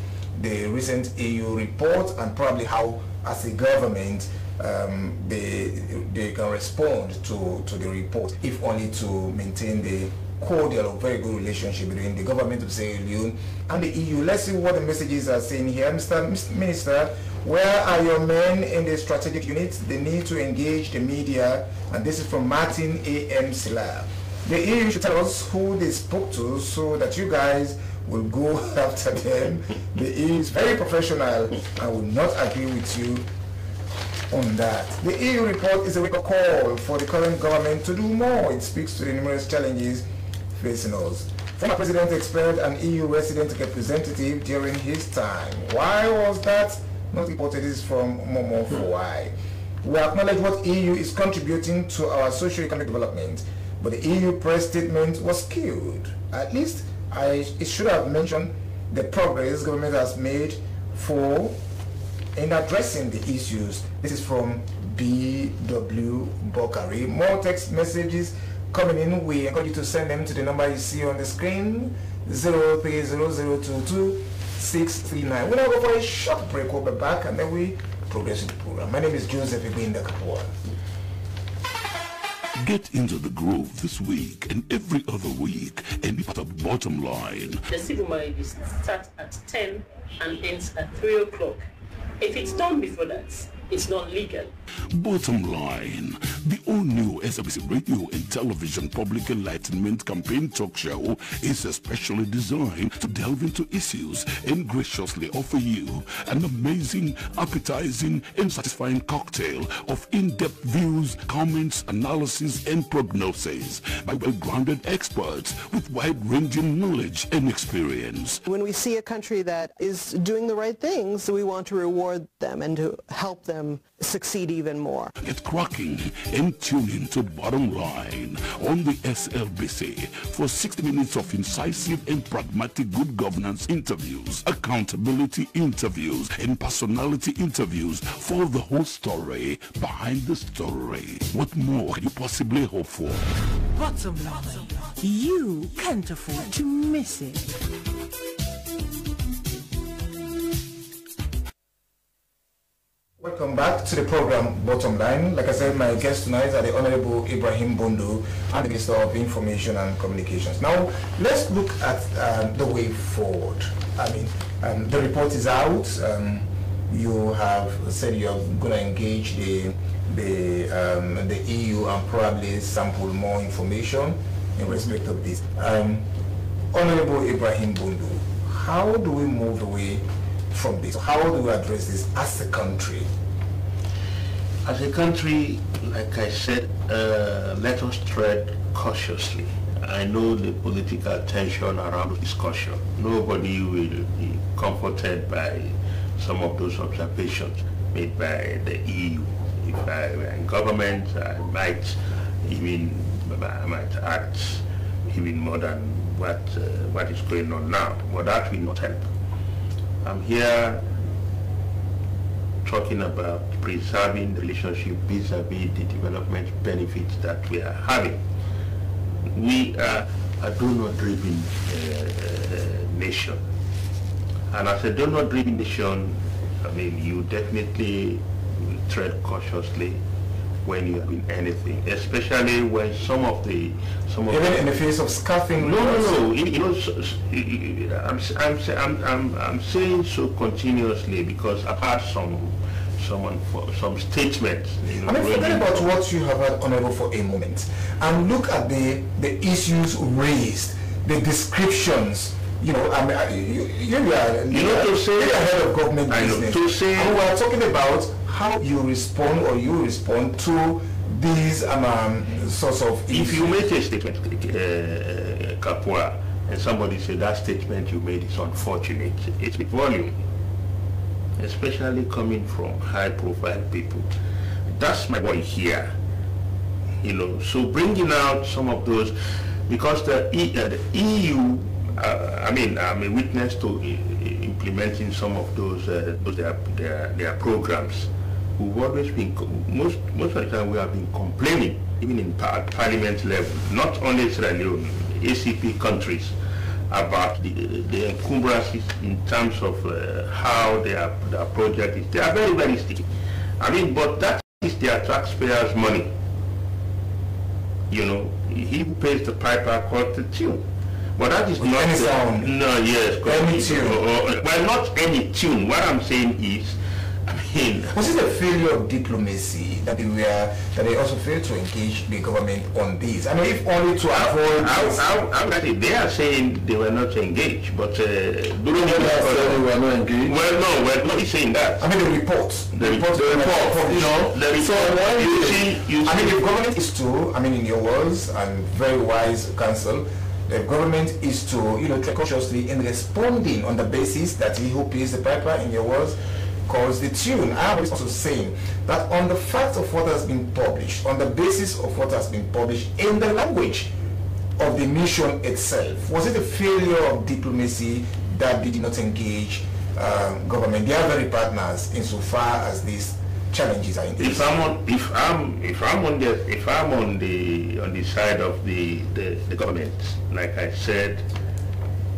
the recent EU report and probably how, as a government, um, they they can respond to to the report, if only to maintain the cordial or very good relationship between the government of Sierra Leone and the EU. Let's see what the messages are saying here, Mr. Mr. Minister. Where are your men in the strategic unit? They need to engage the media, and this is from Martin A. M. Silla. The EU should tell us who they spoke to so that you guys will go after them. The EU is very professional I will not agree with you on that. The EU report is a wake-up call for the current government to do more. It speaks to the numerous challenges us. Former President expelled an EU resident representative during his time. Why was that? Not reported. This from Momo Fowai. We acknowledge what EU is contributing to our socio-economic development, but the EU press statement was skewed. At least I, it should have mentioned the progress government has made for in addressing the issues. This is from BW Bokari. More text messages coming in. We encourage you to send them to the number you see on the screen 030022 639. We'll now go for a short break. We'll be back and then we progress in the program. My name is Joseph Ibinda Kapua. Get into the groove this week and every other week and be part of Bottom Line. The civil marriage starts at 10 and ends at 3 o'clock. If it's done before that, it's not legal. Bottom Line, the all-new SLBC radio and television public enlightenment campaign talk show is especially designed to delve into issues and graciously offer you an amazing, appetizing, and satisfying cocktail of in-depth views, comments, analysis, and prognosis by well-grounded experts with wide-ranging knowledge and experience. When we see a country that is doing the right things, we want to reward them and to help them succeed even more. Get cracking and tune in to Bottom Line on the SLBC for 60 minutes of incisive and pragmatic good governance interviews, accountability interviews, and personality interviews for the whole story behind the story. What more can you possibly hope for? Bottom line, you can't afford to miss it. Welcome back to the program Bottom Line. Like I said, my guest tonight are the Honorable Ibrahim Bundu and the Minister of Information and Communications. Now, let's look at um, the way forward. I mean, um, the report is out. Um, you have said you're going to engage the the um, the EU and probably sample more information in respect of this. Um, Honorable Ibrahim Bundu, how do we move away from this? How do we address this as a country? As a country, like I said, uh, let us tread cautiously. I know the political tension around discussion. Nobody will be comforted by some of those observations made by the EU. If I were in government, I might even I might act even more than what uh, what is going on now. But that will not help. I'm here talking about preserving the relationship vis-a-vis the development benefits that we are having. We are a donor-driven uh, nation. And as a donor-driven nation, I mean, you definitely tread cautiously when you have been anything, especially when some of the some of Even the, in the face of scaffing no, no, no. You you know, so- so- I'm, I'm, I'm, I'm, saying so continuously because I've had some, someone for some statements. You know, I mean, forget about what you have had, Honorable, for a moment, and look at the the issues raised, the descriptions. You know, I mean, I- you, you are You know, to say- you're head of government I know, business, to say- and we are talking about how you respond or you respond to these um, um, sorts of If you make a statement, uh, Kapua, and somebody say that statement you made is unfortunate, it's volume, especially coming from high-profile people. That's my point here. You know, so bringing out some of those, because the, e, uh, the EU, uh, I mean, I'm a witness to implementing some of those, uh, those their, their, their programs. We've always been, most, most of the time we have been complaining, even in par- parliament level, not only Sierra Leone, ACP countries, about the, the encumbrances in terms of uh, how their, their project is. They are very, very sticky. I mean, but that is their taxpayers' money. You know, he who pays the piper calls the tune. But that is With not any the- sound. No, yes. Any tune. Or- or- well, not any tune. What I'm saying is, I mean, Was it a failure of diplomacy that they were that they also failed to engage the government on this? I mean, if only to avoid. how, how, how that is- they are saying they were not engaged, but uh, during the They said discussion- we were not engaged. well, no, well, nobody's saying that. I mean, the reports. The report, the report, you know, the report, why you is see, you I mean, the government is to, I mean, in your words and very wise counsel, the government is to, you know, tread cautiously in responding on the basis that he who pays the piper, in your words, calls the tune. I was also saying that on the fact of what has been published, on the basis of what has been published in the language of the mission itself, was it a failure of diplomacy that they did not engage um, government? They are very partners insofar as these challenges are in if I'm on, if I'm, if I'm on the, if I'm on the, on the side of the, the, the government, like I said,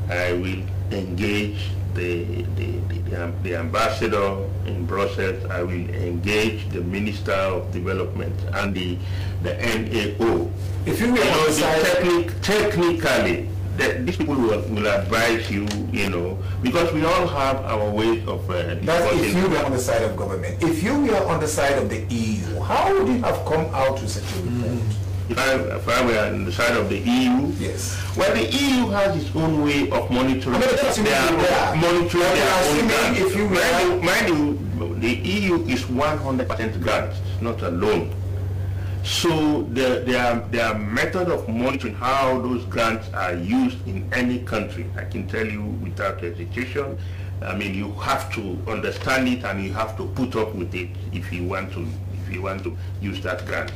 I will engage the, the, the, the the ambassador in Brussels, I will engage the Minister of Development and the, the NAO. If you were You on the the side, technic, technically, the, these people will, will advise you, you know, because we all have our ways of uh, That's if you were on the side of government. If you were on the side of the EU, how would you have come out with such a report? If I, if I were on the side of the EU, Yes. well, the EU has its own way of monitoring I mean, their, monitoring their own grants. if you mind, you, mind you, the EU is 100% grants, not a loan. So the, their, their method of monitoring how those grants are used in any country, I can tell you without hesitation, I mean, you have to understand it and you have to put up with it if you want to, if you want to use that grant.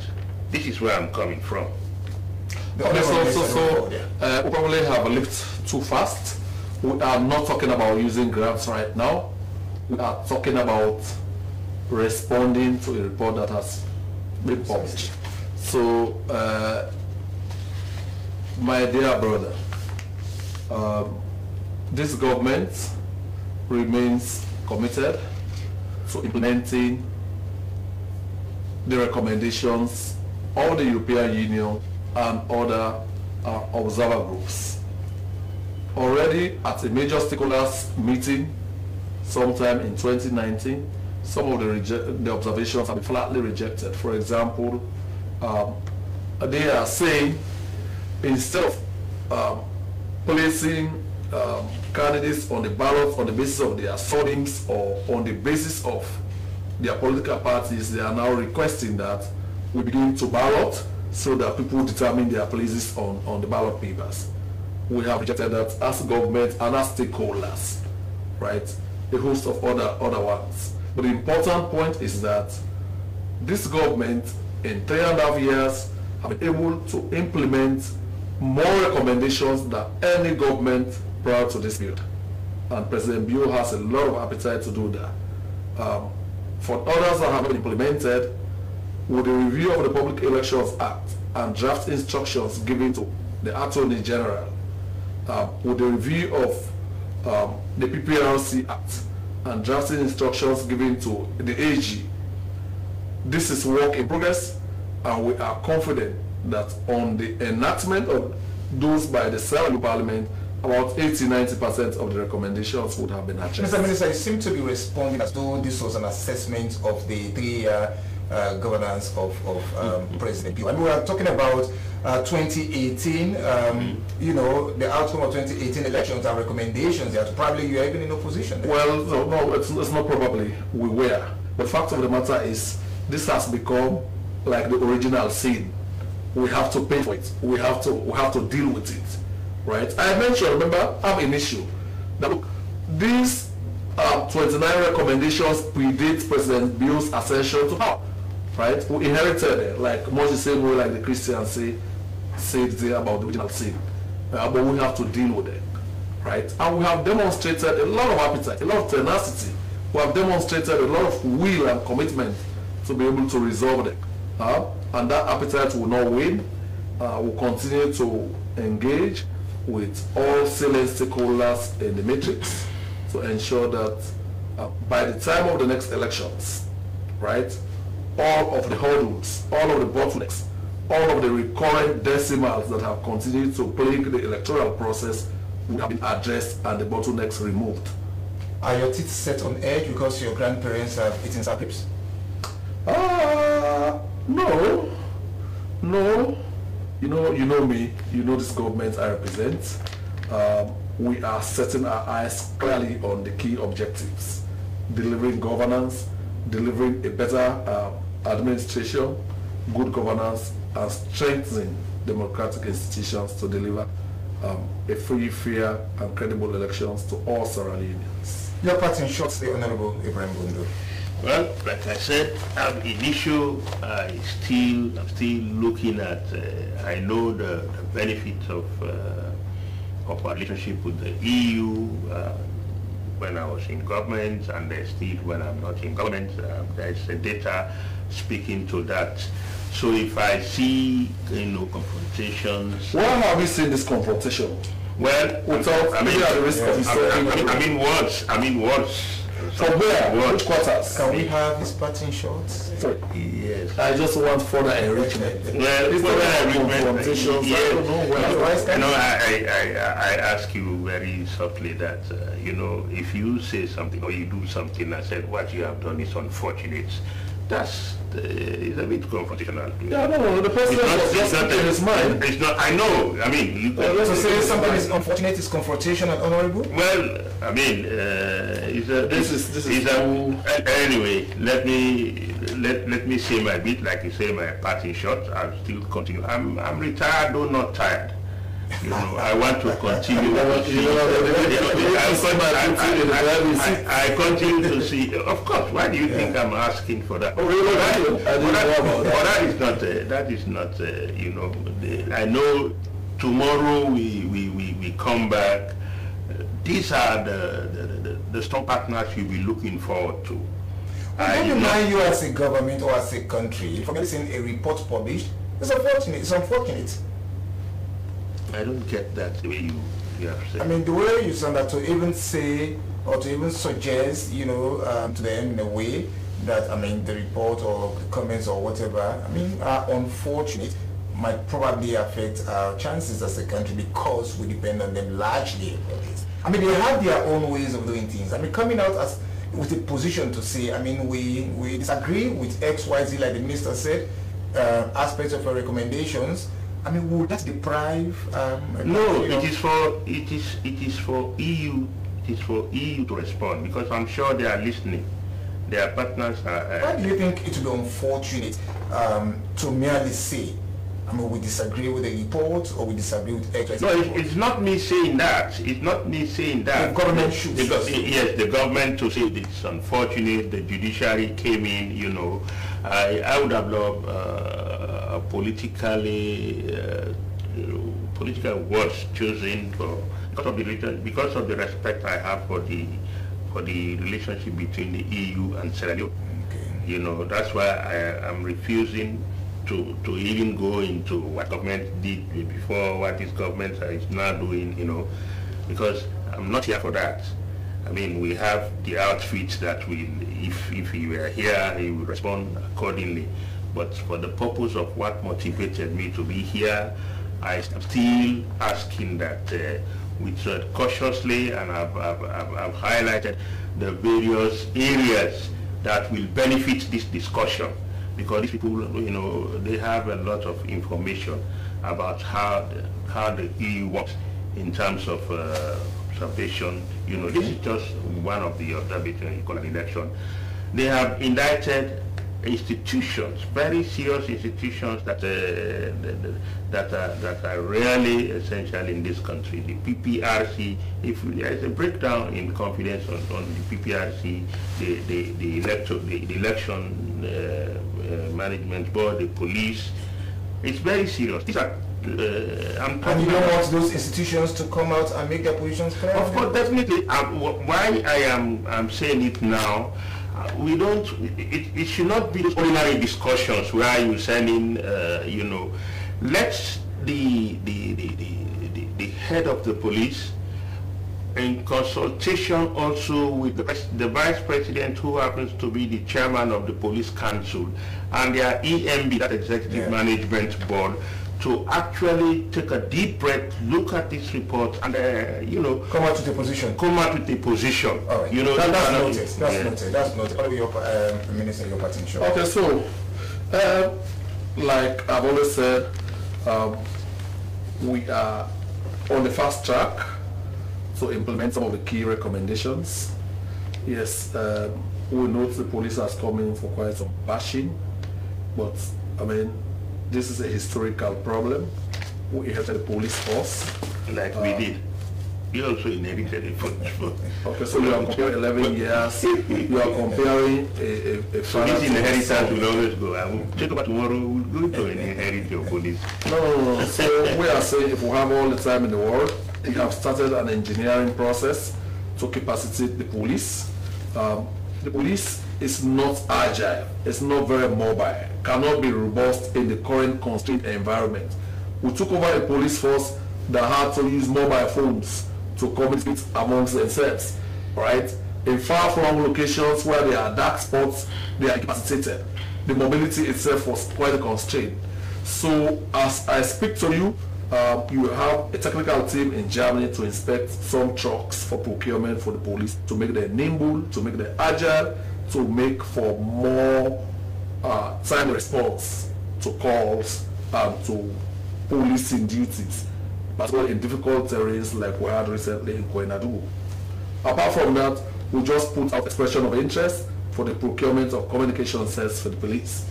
This is where I'm coming from. The Okay, so, so, so uh, we probably have leaped too fast. We are not talking about using grants right now. We are talking about responding to a report that has been published. So, uh, my dear brother, um, this government remains committed to implementing the recommendations of the European Union and other uh, observer groups. Already at a major stakeholders meeting sometime in 2019, some of the, the observations have been flatly rejected. For example, um, they are saying instead of um, placing um, candidates on the ballot on the basis of their surname or on the basis of their political parties, they are now requesting that we begin to ballot so that people determine their places on, on the ballot papers. We have rejected that as government and as stakeholders, right? A host of other other ones. But the important point is that this government in three and a half years have been able to implement more recommendations than any government prior to this period. And President Bio has a lot of appetite to do that. Um, for others that have been implemented, with the review of the Public Elections Act and draft instructions given to the Attorney General, uh, with the review of um, the PPRC Act and drafting instructions given to the AG, this is work in progress and we are confident that on the enactment of those by the Senate Parliament, about 80-90% of the recommendations would have been addressed. Mr. Minister, you seem to be responding as though this was an assessment of the three-year uh, governance of, of um, President Bio. I mean, we are talking about uh, 2018, um, you know, the outcome of 2018 elections and recommendations that probably you are even in opposition. Well, no, no it's, it's not probably. We were. The fact of the matter is, this has become like the original sin. We have to pay for it. We have to we have to deal with it, right? I mentioned, remember, I have an issue. Look, these uh, 29 recommendations predate President Bio's ascension to power, right? We inherited it, like much the same way like the Christians say, said there about the original sin. Uh, but we have to deal with it right? And we have demonstrated a lot of appetite, a lot of tenacity. We have demonstrated a lot of will and commitment to be able to resolve them. Uh, and that appetite will not wane. Uh, we'll continue to engage with all salient stakeholders in the matrix to ensure that uh, by the time of the next elections, right, all of the hurdles, all of the bottlenecks, all of the recurrent decimals that have continued to plague the electoral process will have been addressed and the bottlenecks removed. Are your teeth set on edge because your grandparents have eaten sacrips? Ah, no, no. You know, you know me. You know this government I represent. Um, we are setting our eyes clearly on the key objectives: delivering governance, delivering a better uh, administration, good governance, and strengthening democratic institutions to deliver um, a free, fair, and credible elections to all Sierra Leoneans. Your parting shots, the Honorable Ibrahim Bundu. Well, like I said, I'm initial. I still, I'm still looking at. Uh, I know the, the benefits of uh, of our relationship with the EU uh, when I was in government, and uh, still when I'm not in government. Uh, there's a data speaking to that. So if I see, you know, confrontations. Why have we seen this confrontation? Well, Without I mean, at the risk of I, I, I mean, I mean words. I mean words. From where? Words. Which quarters? Can we have his parting shots? Sorry. Yes. I just want further enrichment. Well, Instead further of enrichment, confrontations, I yes. don't know where. Otherwise, You know, I, I, I, I ask you very softly that, uh, you know, if you say something or you do something and said what you have done is unfortunate, that's uh, it's a bit confrontational. Yeah, no, no, the person It's not- was just not speaking a- his mind. It's not, I know, I mean, you let's So say it's is unfortunate is confrontation and honorable? Well, I mean, uh, it's a, This is- this is a, a- anyway. Let me let let me say my bit, like you say, my parting shot. I'll still continue. I'm I'm retired, though not tired. You know, I want to continue. I- they- I- they- I- they- they- I- they- I- I continue to see. Of course. Why do you think I'm asking for that? Oh, really? But that. is not. Uh, that is not. Uh, you know, the, I know. Tomorrow we we, we, we come back. Uh, these are the, the, the, the strong partners you'll be looking forward to. I don't deny you as a government or as a country for getting a report published. It's unfortunate. It's unfortunate. I don't get that way you, you have said. I mean, the way you sound that to even say or to even suggest, you know, um, to them in a way that, I mean, the report or the comments or whatever, I mean, are unfortunate, might probably affect our chances as a country because we depend on them largely for this. I mean, they have their own ways of doing things. I mean, coming out as with a position to say, I mean, we, we disagree with X, Y, Z, like the minister said, uh, aspects of our recommendations. I mean, would that deprive? Um, No, it is for it is it is for EU it is for EU to respond because I'm sure they are listening. Their partners are. Why Uh, do you think it would be unfortunate um, to merely say, I mean, we disagree with the report or we disagree with X, Y, Z? no, it, it's not me saying that. It's not me saying that. The government should The go- say so. yes, the government to say it's unfortunate. The judiciary came in. You know, I I would have loved uh, a politically uh, political words chosen for because of the because of the respect I have for the for the relationship between the EU and Sierra Leone. Okay. You know, that's why I am refusing to, to even go into what government did before, what this government is now doing, you know, because I'm not here for that. I mean, we have the outfits that will, if, if he were here, he would respond accordingly. But for the purpose of what motivated me to be here, I am still asking that uh, we tread cautiously and I've, I've, I've, highlighted the various areas that will benefit this discussion because these people, you know, they have a lot of information about how the, how the EU works in terms of uh, observation. You know, this is just one of the observation you call an election. They have indicted institutions, very serious institutions that uh, that, that are that are really essential in this country. The PPRC, if there is a breakdown in confidence on, on the PPRC, the the the, electro, the, the election uh, uh, management board, the police, it's very serious. These are uh, I'm And you don't want those institutions to come out and make their positions clear? of course, definitely. Um, wh- why I am I'm saying it now, uh, we don't. It, it should not be ordinary discussions where you send in, uh, you know, let the the, the, the the the head of the police, in consultation also with the, the vice president, who happens to be the chairman of the police council, and their EMB, that executive Yeah. management board, to actually take a deep breath, look at this report, and uh, you know, Come out with a position. come out with a position. All right. You know, that, that's cannot- noted. That's yeah. noted. That's noted. What about your um, minister, your parting shot? Okay, so, uh, like I've always said, um, we are on the fast track to implement some of the key recommendations. Yes, um, we know the police has come in for quite some bashing, but I mean, this is a historical problem. We inherited the police force. Like we did. You also inherited it from. Okay, so you are comparing 11 years, you are comparing a, a, a So this inheritance will always go. I will take over tomorrow. We'll go to inherit your police. No, no, no. So we are saying if we have all the time in the world, we have started an engineering process to capacitate the police. Um, the police is not agile, it's not very mobile, cannot be robust in the current constrained environment. We took over a police force that had to use mobile phones to communicate amongst themselves, right? In far-flung locations where there are dark spots, they are incapacitated. The mobility itself was quite constrained. So as I speak to you, uh, you have a technical team in Germany to inspect some trucks for procurement for the police to make them nimble, to make them agile, to make for more uh, time response to calls and to policing duties, particularly in difficult terrains like we had recently in Koinadu. Apart from that, we just put out expression of interest for the procurement of communication sets for the police.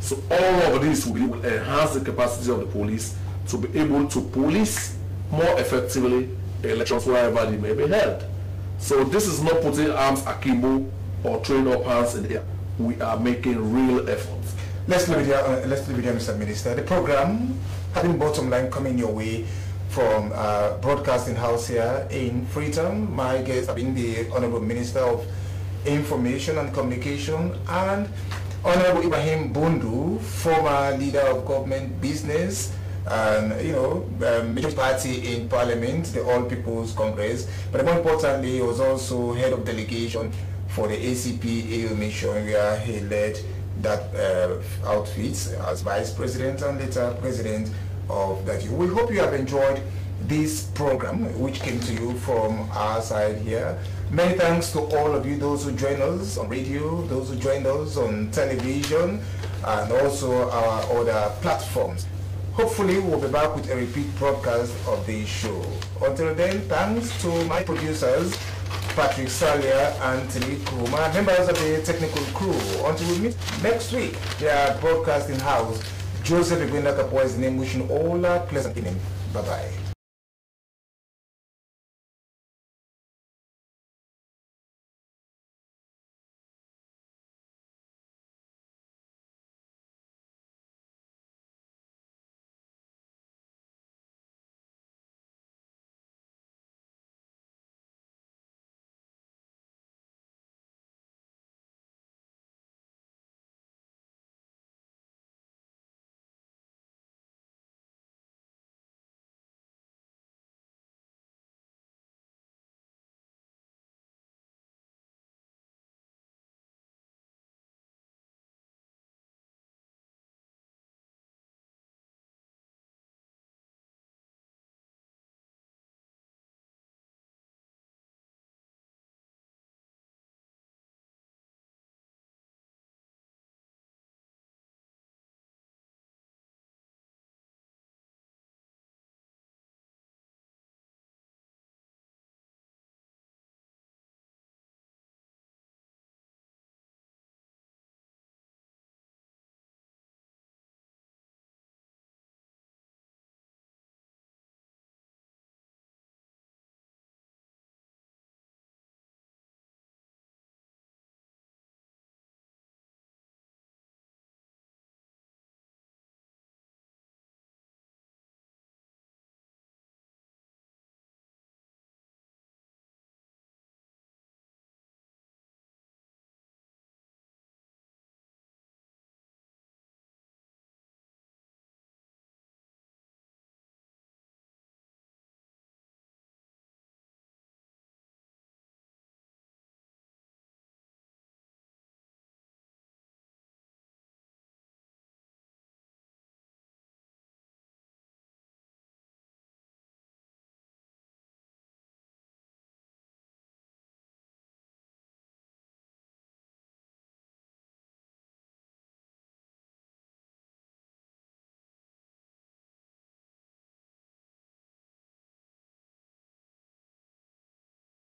So all of this will will enhance the capacity of the police to be able to police more effectively elections wherever they may be held. So this is not putting arms akimbo or throwing up hands in. We are making real efforts. Let's leave it here, uh, let's leave it here, Mr. Minister. The program, having bottom line coming your way from uh, Broadcasting House here in Freetown. My guest have been the Honorable Minister of Information and Communication and Honorable Ibrahim Bundu, former leader of government business and, you know, um, major party in Parliament, the All People's Congress. But more importantly, he was also head of delegation for the ACP EU mission where he led that uh, outfit as vice president and later president of that. We hope you have enjoyed this program which came to you from our side here. Many thanks to all of you, those who joined us on radio, those who joined us on television, and also our other platforms. Hopefully, we'll be back with a repeat broadcast of the show. Until then, thanks to my producers, Patrick Salia, Anthony Kuma, members of the technical crew. Until we meet next week here at Broadcasting House, Joseph Igwenda Kapua is name, wishing all a pleasant evening. Bye-bye.